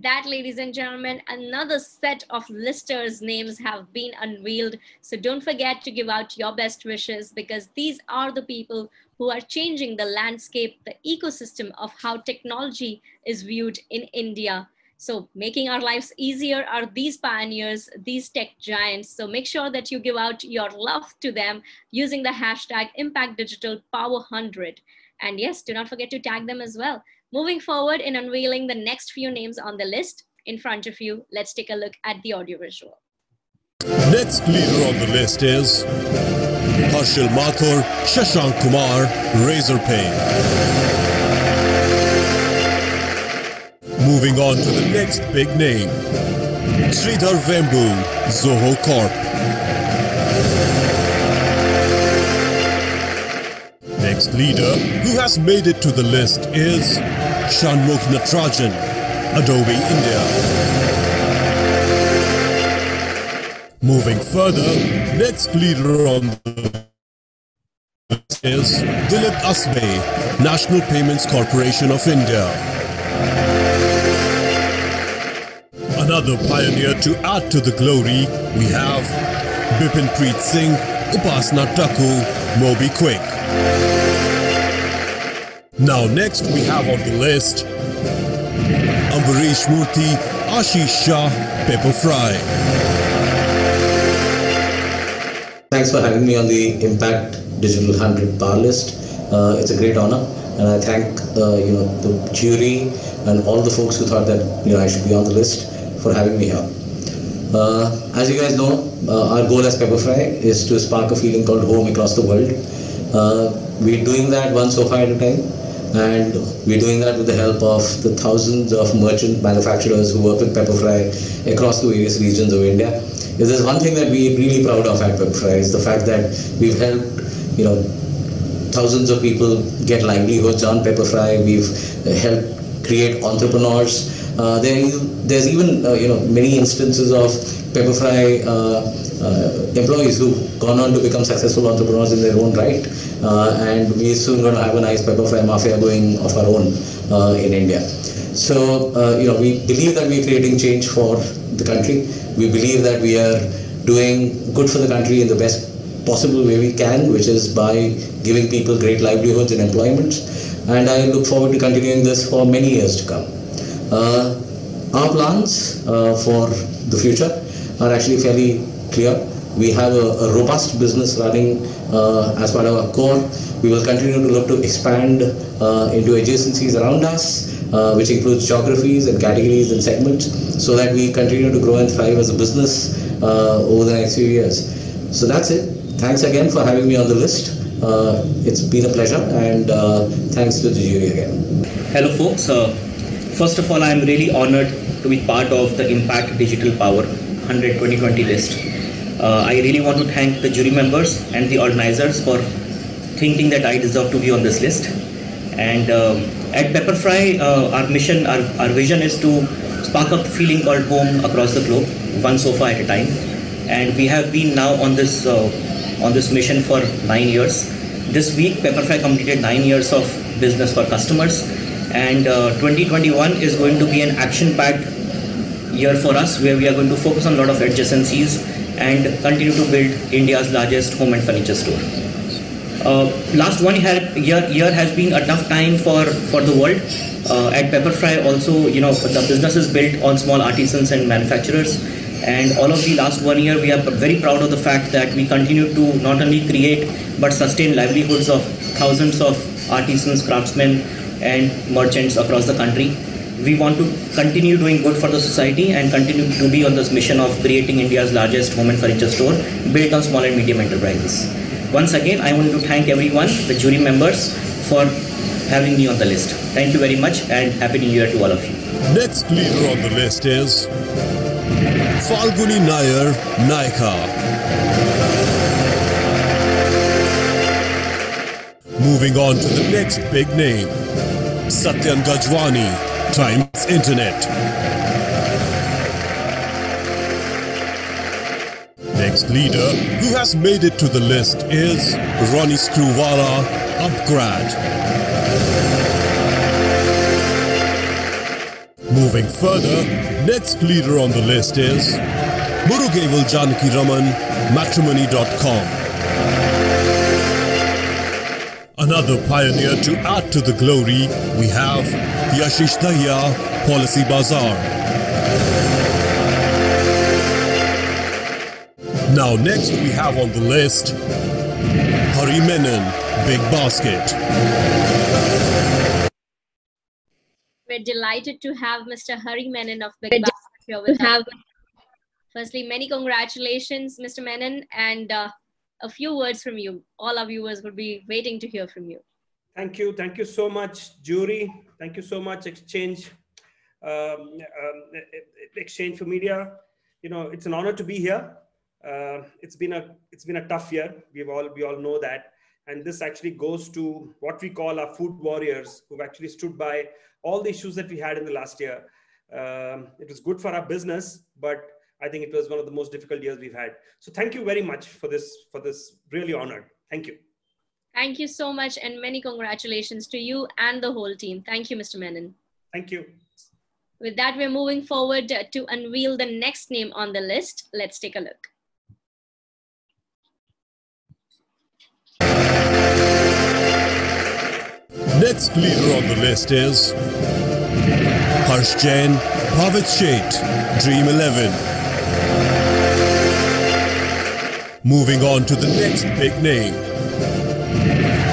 That, ladies and gentlemen, another set of listers' names have been unveiled. So don't forget to give out your best wishes because these are the people who are changing the landscape, the ecosystem of how technology is viewed in India. So making our lives easier are these pioneers, these tech giants. So make sure that you give out your love to them using the hashtag Impact Digital Power 100. And yes, do not forget to tag them as well. Moving forward in unveiling the next few names on the list in front of you, let's take a look at the audiovisual. Next leader on the list is Harshil Mathur, Shashank Kumar, Razorpay. Moving on to the next big name, Sridhar Vembu, Zoho Corp. Next leader who has made it to the list is Shanmukh Natarajan, Adobe India. Moving further, next leader on the list is Dilip Asbe, National Payments Corporation of India. Another pioneer to add to the glory, we have Bipin Preet Singh, Upasana Taku, MobiKwik. Now next we have on the list Ambareesh Murty, Ashish Shah, Pepperfry. Thanks for having me on the Impact Digital 100 bar list. Uh, it's a great honor, and I thank uh, you know the jury and all the folks who thought that you know I should be on the list for having me here. Uh, as you guys know, uh, our goal as Pepperfry is to spark a feeling called home across the world. Uh, we're doing that one sofa at a time, and we're doing that with the help of the thousands of merchant manufacturers who work with Pepperfry across the various regions of India. If there's one thing that we're really proud of at Pepperfry is the fact that we've helped, you know, thousands of people get livelihoods on Pepperfry. We've helped create entrepreneurs uh, there there's even uh, you know many instances of Pepperfry uh, employees who've gone on to become successful entrepreneurs in their own right, and we're soon going to have a nice Pepperfry mafia going of our own in India. So you know we believe that we're creating change for the country. We believe that we are doing good for the country in the best possible way we can, which is by giving people great livelihoods and employment. And I look forward to continuing this for many years to come. Uh, our plans uh, for the future are actually fairly clear. We have a, a robust business running uh, as part of our core. We will continue to look to expand into adjacencies around us, uh, which includes geographies and categories and segments, so that we continue to grow and thrive as a business uh, over the next few years. So that's it. Thanks again for having me on the list. Uh, it's been a pleasure, and thanks to the jury again. Hello, folks. First of all, I'm really honored to be part of the Impact Digital Power 100 2020 list. Uh, I really want to thank the jury members and the organizers for thinking that I deserve to be on this list. And uh, at Pepperfry, uh, our mission, our, our vision is to spark a feeling called home across the globe, one sofa at a time. And we have been now on this uh, on this mission for nine years. This week, Pepperfry completed nine years of business for customers and uh, 2021 is going to be an action-packed year for us where we are going to focus on a lot of adjacencies and continue to build India's largest home and furniture store. Uh, last one year, year, year has been a tough time for, for the world. Uh, at Pepperfry also, you know, the business is built on small artisans and manufacturers. And all of the last one year, we are very proud of the fact that we continue to not only create but sustain livelihoods of thousands of artisans, craftsmen, and merchants across the country. We want to continue doing good for the society and continue to be on this mission of creating India's largest home and furniture store built on small and medium enterprises. Once again, I want to thank everyone, the jury members, for having me on the list. Thank you very much and Happy New Year to all of you. Next leader on the list is Falguni Nayar Nykaa. Moving on to the next big name, Satyan Gajwani, Times Internet. Next leader who has made it to the list is Ronnie Screwvala, Upgrad. Moving further, next leader on the list is Murugavel Janaki Raman, Matrimony.com. Another pioneer to add to the glory, we have Yashish Dahiya, Policy Bazaar. Now next we have on the list Hari Menon, Big Basket. We're delighted to have Mr. Hari Menon of Big Basket here with us. Firstly, many congratulations, Mr. Menon, and uh, a few words from you. All our viewers will be waiting to hear from you. Thank you. Thank you so much, jury. Thank you so much, Exchange, um, um, Exchange for Media. You know, it's an honor to be here. Uh, it's been a it's been a tough year. We've all we all know that, and this actually goes to what we call our food warriors, who've actually stood by all the issues that we had in the last year. Um, it was good for our business, but I think it was one of the most difficult years we've had. So thank you very much for this, for this really honored. Thank you. Thank you so much and many congratulations to you and the whole team. Thank you, Mr. Menon. Thank you. With that, we're moving forward to unveil the next name on the list. Let's take a look. Next leader on the list is Harsh Jain, Bhavit Sheth, Dream 11. Moving on to the next big name,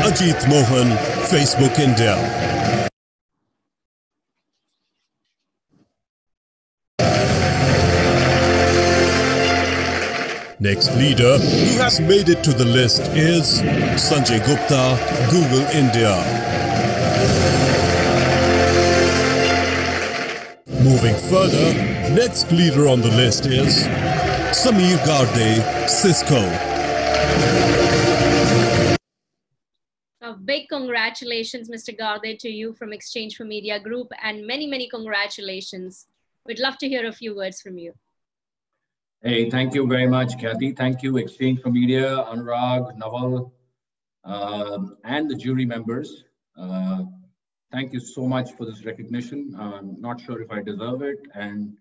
Ajit Mohan, Facebook India. Next leader who has made it to the list is Sanjay Gupta, Google India. Moving further, next leader on the list is Samir Garde, Cisco. Congratulations, Mr. Garde, to you from Exchange for Media Group, and many, many congratulations. We'd love to hear a few words from you. Hey, thank you very much, Kathy. Thank you, Exchange for Media, Anurag, Naval, um, and the jury members. Uh, thank you so much for this recognition. I'm not sure if I deserve it. And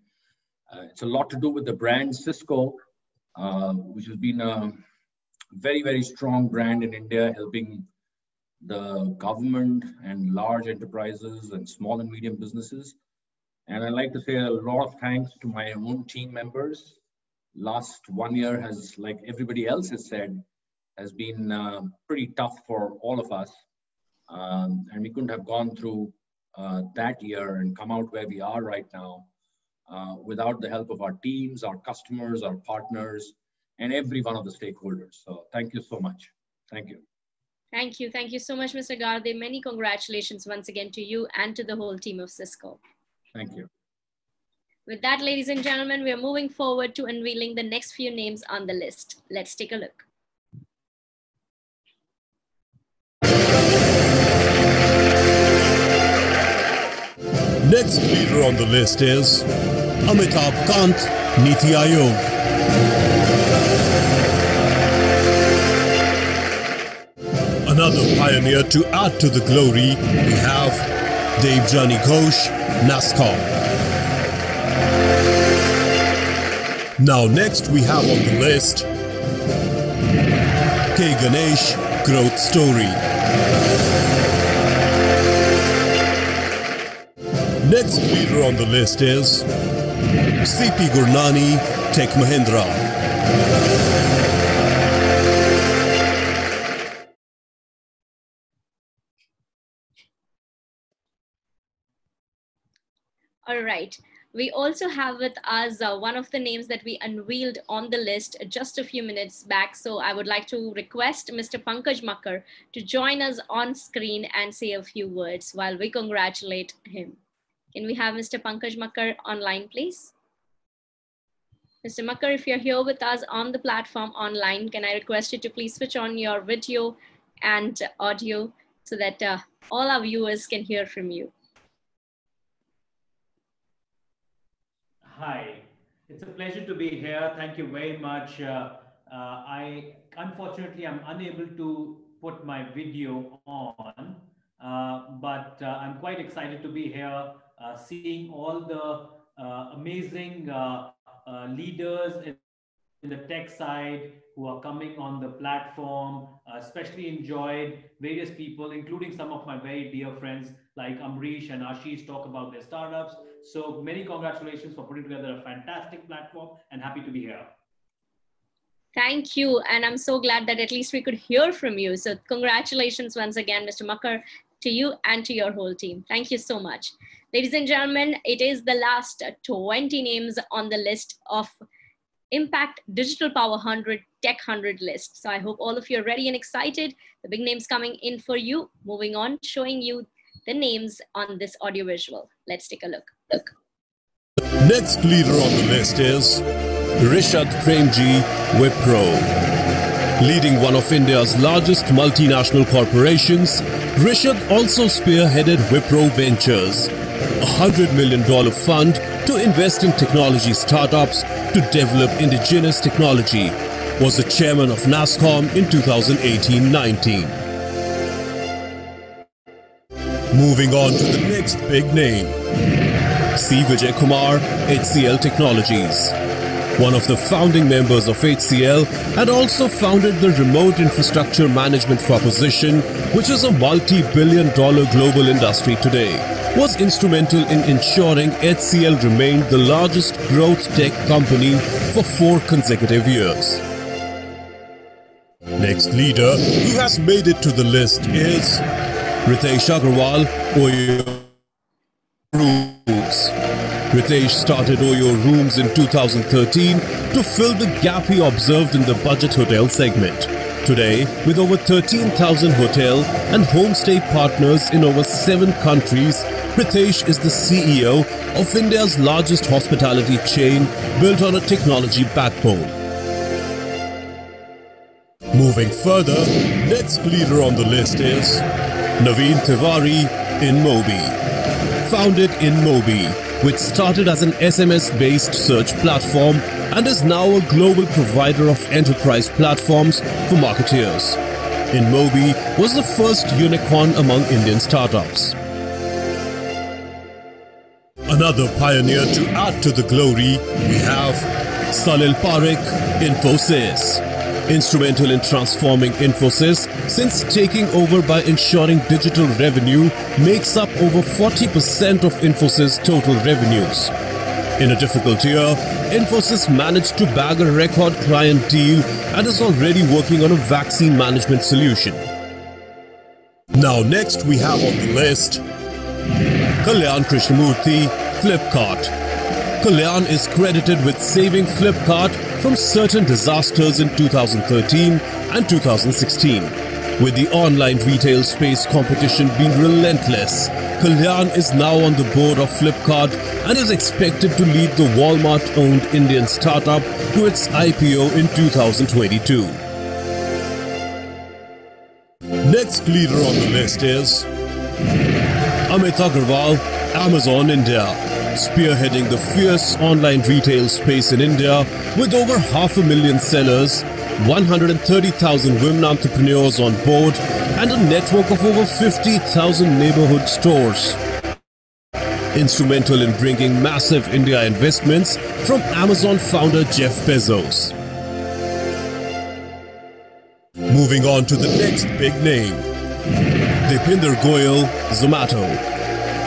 uh, it's a lot to do with the brand Cisco, uh, which has been a very, very strong brand in India, helping the government and large enterprises and small and medium businesses. And I'd like to say a lot of thanks to my own team members. Last one year has, like everybody else has said, has been uh, pretty tough for all of us. Um, and we couldn't have gone through uh, that year and come out where we are right now uh, without the help of our teams, our customers, our partners, and every one of the stakeholders. So thank you so much. Thank you. Thank you. Thank you so much, Mr. Garde. Many congratulations once again to you and to the whole team of Cisco. Thank you. With that, ladies and gentlemen, we are moving forward to unveiling the next few names on the list. Let's take a look. Next leader on the list is Amitabh Kant, Niti Aayog. Another pioneer to add to the glory, we have Debjani Ghosh, NASSCOM. Now next we have on the list K. Ganesh, growth story. Next leader on the list is CP Gurnani Tech Mahindra. We also have with us uh, one of the names that we unveiled on the list just a few minutes back. So I would like to request Mr. Pankaj Makkar to join us on screen and say a few words while we congratulate him. Can we have Mr. Pankaj Makkar online, please? Mr. Makkar, if you're here with us on the platform online, can I request you to please switch on your video and audio so that uh, all our viewers can hear from you. Hi, it's a pleasure to be here. Thank you very much. Uh, uh, I unfortunately I'm unable to put my video on, uh, but uh, I'm quite excited to be here, uh, seeing all the uh, amazing leaders in, in the tech side who are coming on the platform. especially enjoyed various people, including some of my very dear friends like Amrish and Ashish talk about their startups. So many congratulations for putting together a fantastic platform and happy to be here. Thank you. And I'm so glad that at least we could hear from you. So congratulations once again, Mr. Makkar, to you and to your whole team. Thank you so much. Ladies and gentlemen, it is the last 20 names on the list of Impact Digital Power 100 Tech 100 list. So I hope all of you are ready and excited. The big names coming in for you. Moving on, showing you the names on this audiovisual. Let's take a look. Look. Next leader on the list is Rishad Premji Wipro. Leading one of India's largest multinational corporations, Rishad also spearheaded Wipro Ventures, a $100 million fund to invest in technology startups to develop indigenous technology, was the chairman of NASSCOM in 2018-19. Moving on to the next big name. C. Vijay Kumar, HCL Technologies. One of the founding members of HCL had also founded the Remote Infrastructure Management proposition, which is a multi-billion dollar global industry today, was instrumental in ensuring HCL remained the largest growth tech company for four consecutive years. Next leader who has made it to the list is Ritesh Agarwal, Oyo Rooms. Ritesh started Oyo Rooms in 2013 to fill the gap he observed in the budget hotel segment. Today, with over 13,000 hotel and homestay partners in over seven countries, Ritesh is the CEO of India's largest hospitality chain built on a technology backbone. Moving further, next leader on the list is Naveen Tiwari InMobi. Founded in Mobi, which started as an SMS-based search platform and is now a global provider of enterprise platforms for marketeers. InMobi was the first unicorn among Indian startups. Another pioneer to add to the glory, we have Salil Parekh, Infosys instrumental in transforming Infosys since taking over by ensuring digital revenue makes up over 40% of Infosys' total revenues. In a difficult year, Infosys managed to bag a record client deal and is already working on a vaccine management solution. Now next we have on the list Kalyan Krishnamurthy, Flipkart. Kalyan is credited with saving Flipkart from certain disasters in 2013 and 2016. With the online retail space competition being relentless, Kalyan is now on the board of Flipkart and is expected to lead the Walmart owned Indian startup to its IPO in 2022. Next leader on the list is Amit Agarwal, Amazon India spearheading the fierce online retail space in India with over half a million sellers, 130,000 women entrepreneurs on board, and a network of over 50,000 neighborhood stores. Instrumental in bringing massive India investments from Amazon founder Jeff Bezos. Moving on to the next big name. Deepinder Goyal, Zomato,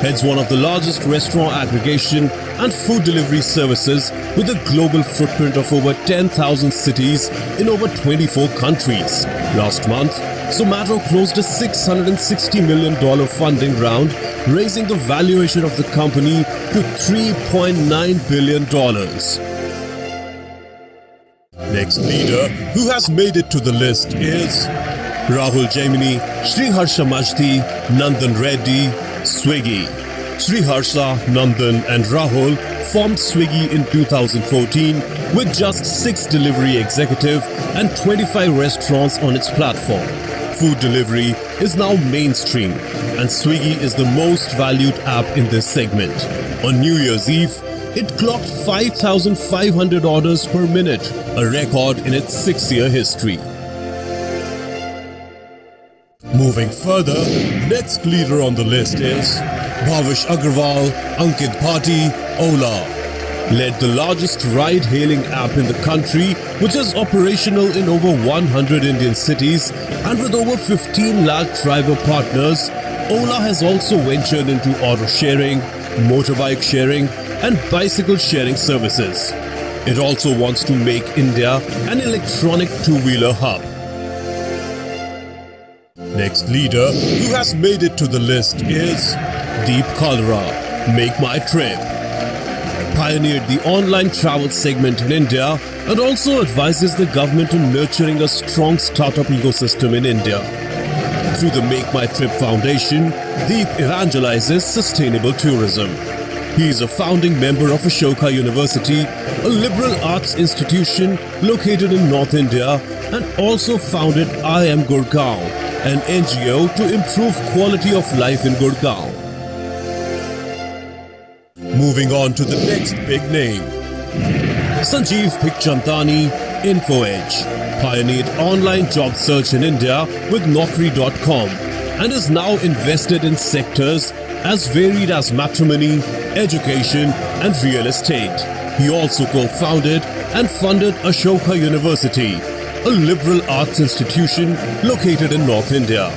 heads one of the largest restaurant aggregation and food delivery services with a global footprint of over 10,000 cities in over 24 countries. Last month, Zomato closed a $660 million funding round, raising the valuation of the company to $3.9 billion. Next leader who has made it to the list is Rahul Jaimini, Sriharsha Majety, Nandan Reddy, Swiggy. Sriharsha, Nandan and Rahul formed Swiggy in 2014 with just 6 delivery executive and 25 restaurants on its platform. Food delivery is now mainstream and Swiggy is the most valued app in this segment. On New Year's Eve, it clocked 5,500 orders per minute, a record in its six-year history. Moving further, next leader on the list is Bhavish Agarwal, Ankit Bhati, Ola. Led the largest ride-hailing app in the country, which is operational in over 100 Indian cities and with over 15 lakh driver partners, Ola has also ventured into auto sharing, motorbike sharing and bicycle sharing services. It also wants to make India an electronic two-wheeler hub. Next leader who has made it to the list is Deep Kalra, Make My Trip. Pioneered the online travel segment in India and also advises the government in nurturing a strong startup ecosystem in India. Through the Make My Trip Foundation, Deep evangelizes sustainable tourism. He is a founding member of Ashoka University, a liberal arts institution located in North India, and also founded I Am Gurgaon, an NGO to improve quality of life in Gurgaon. Moving on to the next big name. Sanjeev Bikhchandani, InfoEdge, pioneered online job search in India with Naukri.com and is now invested in sectors as varied as matrimony, education, and real estate. He also co-founded and funded Ashoka University, a liberal arts institution located in North India.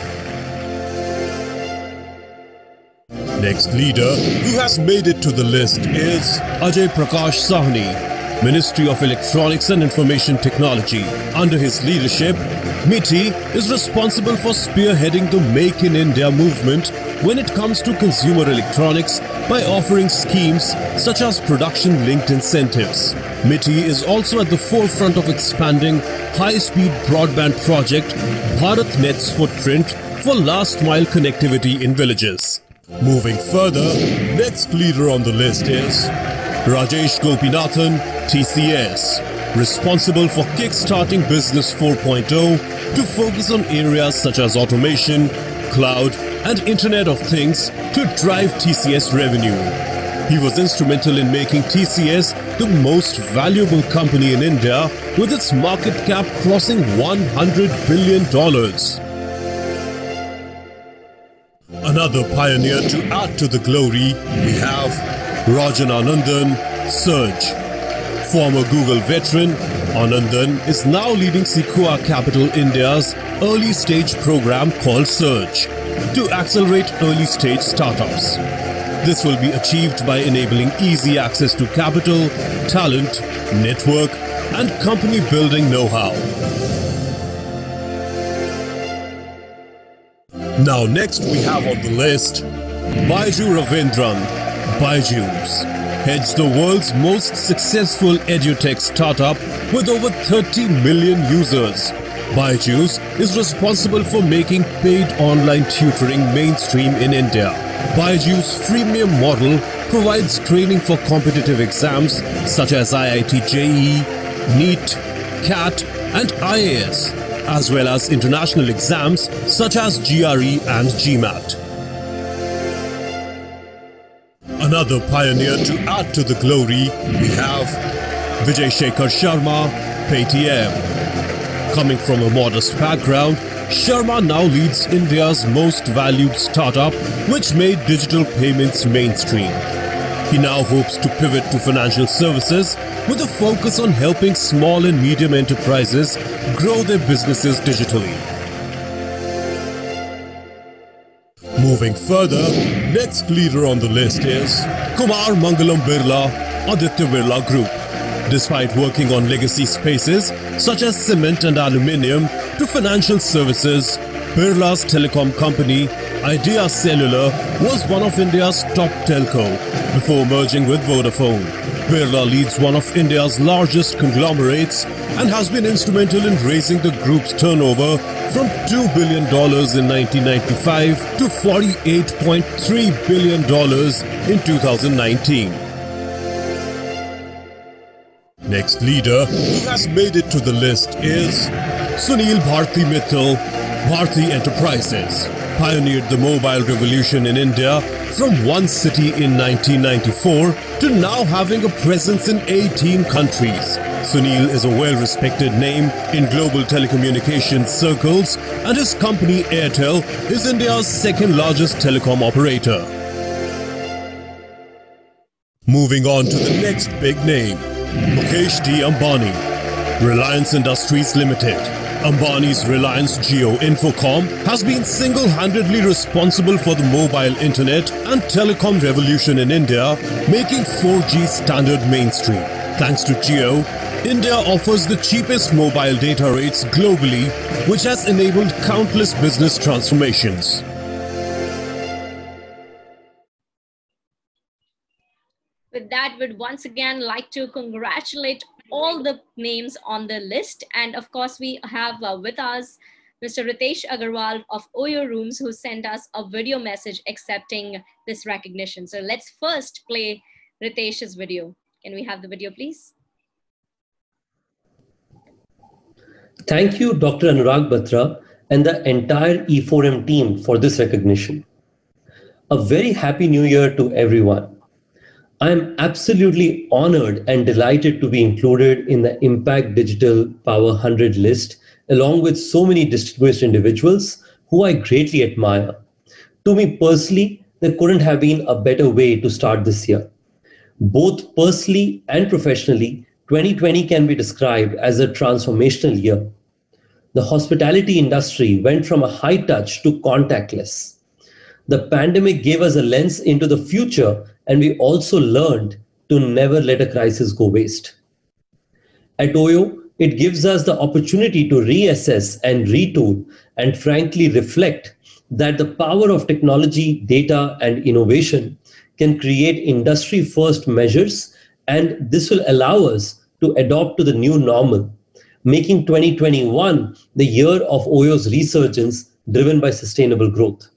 Next leader who has made it to the list is Ajay Prakash Sawhney, Ministry of Electronics and Information Technology. Under his leadership, MeitY is responsible for spearheading the Make in India movement when it comes to consumer electronics by offering schemes such as production linked incentives. MeitY is also at the forefront of expanding high-speed broadband project BharatNet's footprint for last mile connectivity in villages. Moving further, next leader on the list is Rajesh Gopinathan, TCS, responsible for kickstarting Business 4.0 to focus on areas such as automation, cloud, and Internet of Things to drive TCS revenue. He was instrumental in making TCS the most valuable company in India with its market cap crossing $100 billion. Another pioneer to add to the glory, we have Rajan Anandan, Surge. Former Google veteran, Anandan is now leading Sequoia Capital India's early stage program called Surge to accelerate early stage startups. This will be achieved by enabling easy access to capital, talent, network, and company building know-how. Now next we have on the list Byju Raveendran, Byju's, heads the world's most successful edutech startup with over 30 million users. Byju's is responsible for making paid online tutoring mainstream in India. Byju's freemium model provides training for competitive exams such as IIT JEE, NEET, CAT, and IAS as well as international exams such as GRE and GMAT. Another pioneer to add to the glory, we have Vijay Shekhar Sharma, Paytm. Coming from a modest background, Sharma now leads India's most valued startup, which made digital payments mainstream. He now hopes to pivot to financial services with a focus on helping small and medium enterprises grow their businesses digitally. Moving further, next leader on the list is Kumar Mangalam Birla, Aditya Birla Group. Despite working on legacy spaces, such as cement and aluminium to financial services, Birla's telecom company, Idea Cellular, was one of India's top telco before merging with Vodafone. Birla leads one of India's largest conglomerates and has been instrumental in raising the group's turnover from $2 billion in 1995 to $48.3 billion in 2019. Next leader who has made it to the list is Sunil Bharti Mittal, Bharti Enterprises. Pioneered the mobile revolution in India from one city in 1994 to now having a presence in 18 countries. Sunil is a well respected name in global telecommunications circles, and his company Airtel is India's second largest telecom operator. Moving on to the next big name Mukesh D. Ambani, Reliance Industries Limited. Ambani's Reliance Jio Infocomm has been single handedly responsible for the mobile internet and telecom revolution in India, making 4G standard mainstream. Thanks to Jio, India offers the cheapest mobile data rates globally, which has enabled countless business transformations. With that, we'd once again like to congratulate all the names on the list. And of course, we have uh, with us Mr. Ritesh Agarwal of Oyo Rooms, who sent us a video message accepting this recognition. So let's first play Ritesh's video. Can we have the video, please? Thank you, Dr. Anurag Batra and the entire E4M team for this recognition. A very happy new year to everyone. I am absolutely honored and delighted to be included in the Impact Digital Power 100 list, along with so many distinguished individuals who I greatly admire. To me personally, there couldn't have been a better way to start this year. Both personally and professionally, 2020 can be described as a transformational year. The hospitality industry went from a high touch to contactless. The pandemic gave us a lens into the future and we also learned to never let a crisis go waste. At OYO, it gives us the opportunity to reassess and retool and frankly reflect that the power of technology, data, and innovation can create industry first measures, and this will allow us to adopt to the new normal, making 2021 the year of OYO's resurgence driven by sustainable growth.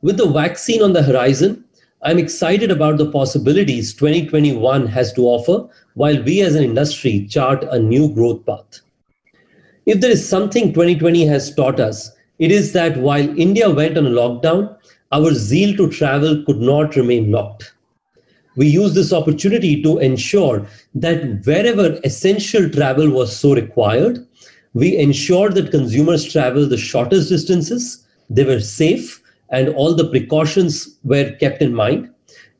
With the vaccine on the horizon, I'm excited about the possibilities 2021 has to offer while we as an industry chart a new growth path. If there is something 2020 has taught us, it is that while India went on a lockdown, our zeal to travel could not remain locked. We used this opportunity to ensure that wherever essential travel was so required, we ensured that consumers travel the shortest distances, they were safe, and all the precautions were kept in mind.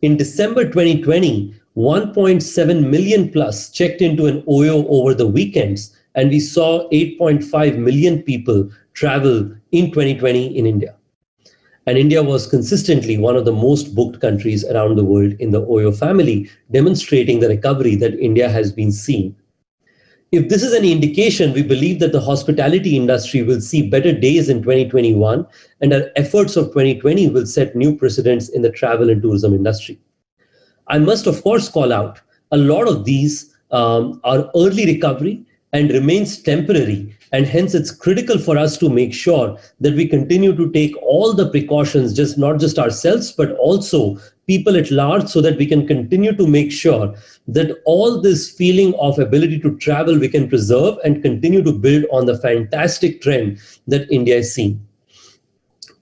In December 2020, 1.7 million plus checked into an OYO over the weekends, and we saw 8.5 million people travel in 2020 in India. And India was consistently one of the most booked countries around the world in the OYO family, demonstrating the recovery that India has been seeing if this is any indication, we believe that the hospitality industry will see better days in 2021, and our efforts of 2020 will set new precedents in the travel and tourism industry. I must, of course, call out a lot of these um, are early recovery and remains temporary. And hence, it's critical for us to make sure that we continue to take all the precautions, just not just ourselves, but also people at large, so that we can continue to make sure that all this feeling of ability to travel we can preserve and continue to build on the fantastic trend that India is seeing.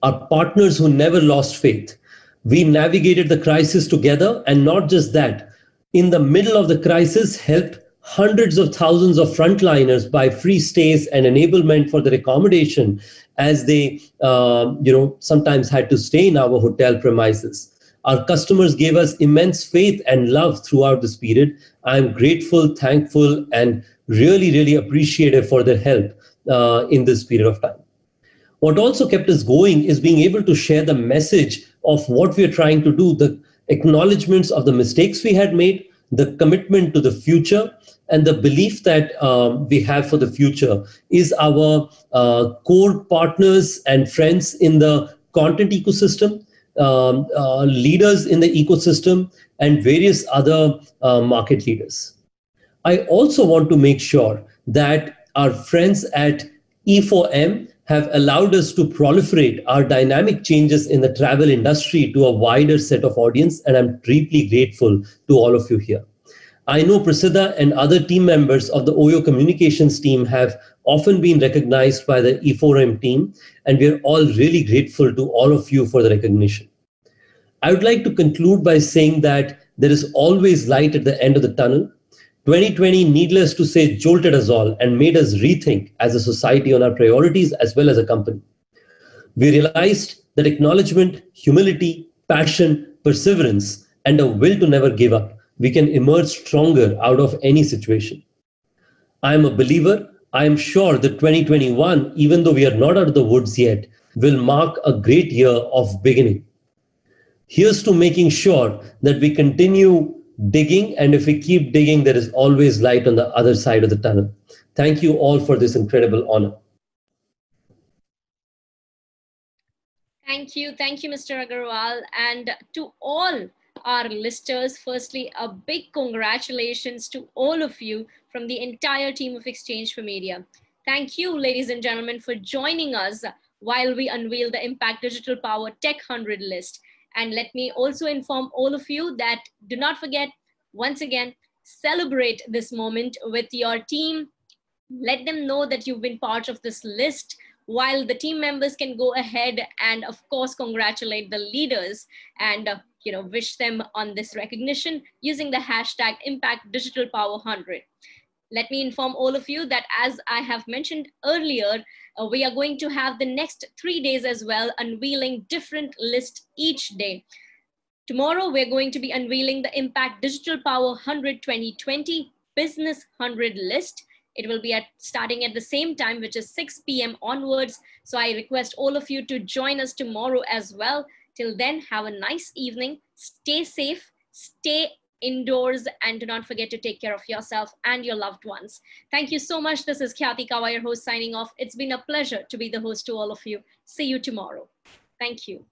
Our partners who never lost faith. We navigated the crisis together, and not just that, in the middle of the crisis, helped hundreds of thousands of frontliners by free stays and enablement for their accommodation as they uh, you know sometimes had to stay in our hotel premises our customers gave us immense faith and love throughout this period. I'm grateful thankful and really really appreciative for their help uh, in this period of time. What also kept us going is being able to share the message of what we are trying to do, the acknowledgements of the mistakes we had made, the commitment to the future, and the belief that um, we have for the future is our uh, core partners and friends in the content ecosystem, um, uh, leaders in the ecosystem, and various other uh, market leaders. I also want to make sure that our friends at E4M have allowed us to proliferate our dynamic changes in the travel industry to a wider set of audience, and I'm deeply grateful to all of you here. I know Prasiddha and other team members of the OYO communications team have often been recognized by the E4M team, and we are all really grateful to all of you for the recognition. I would like to conclude by saying that there is always light at the end of the tunnel. 2020, needless to say, jolted us all and made us rethink as a society on our priorities as well as a company. We realized that acknowledgement, humility, passion, perseverance, and a will to never give up, we can emerge stronger out of any situation. I am a believer. I am sure that 2021, even though we are not out of the woods yet, will mark a great year of beginning. Here's to making sure that we continue digging, and if we keep digging, there is always light on the other side of the tunnel. Thank you all for this incredible honor. Thank you. Thank you, Mr. Agarwal. And to all our listeners, firstly, a big congratulations to all of you from the entire team of exchange4media. Thank you, ladies and gentlemen, for joining us while we unveil the Impact Digital Power Tech 100 list. And let me also inform all of you that do not forget, once again, celebrate this moment with your team. Let them know that you've been part of this list while the team members can go ahead and of course congratulate the leaders and uh, you know wish them on this recognition using the hashtag impact digital power 100 let me inform all of you that as i have mentioned earlier uh, we are going to have the next three days as well, unveiling different lists each day. Tomorrow, we're going to be unveiling the Impact Digital Power 100 2020 Business 100 list. It will be at starting at the same time, which is 6 p.m. onwards. So I request all of you to join us tomorrow as well. Till then, have a nice evening. Stay safe, stay indoors and do not forget to take care of yourself and your loved ones. Thank you so much. This is Khyati Kawa, your host, signing off. It's been a pleasure to be the host to all of you. See you tomorrow. Thank you.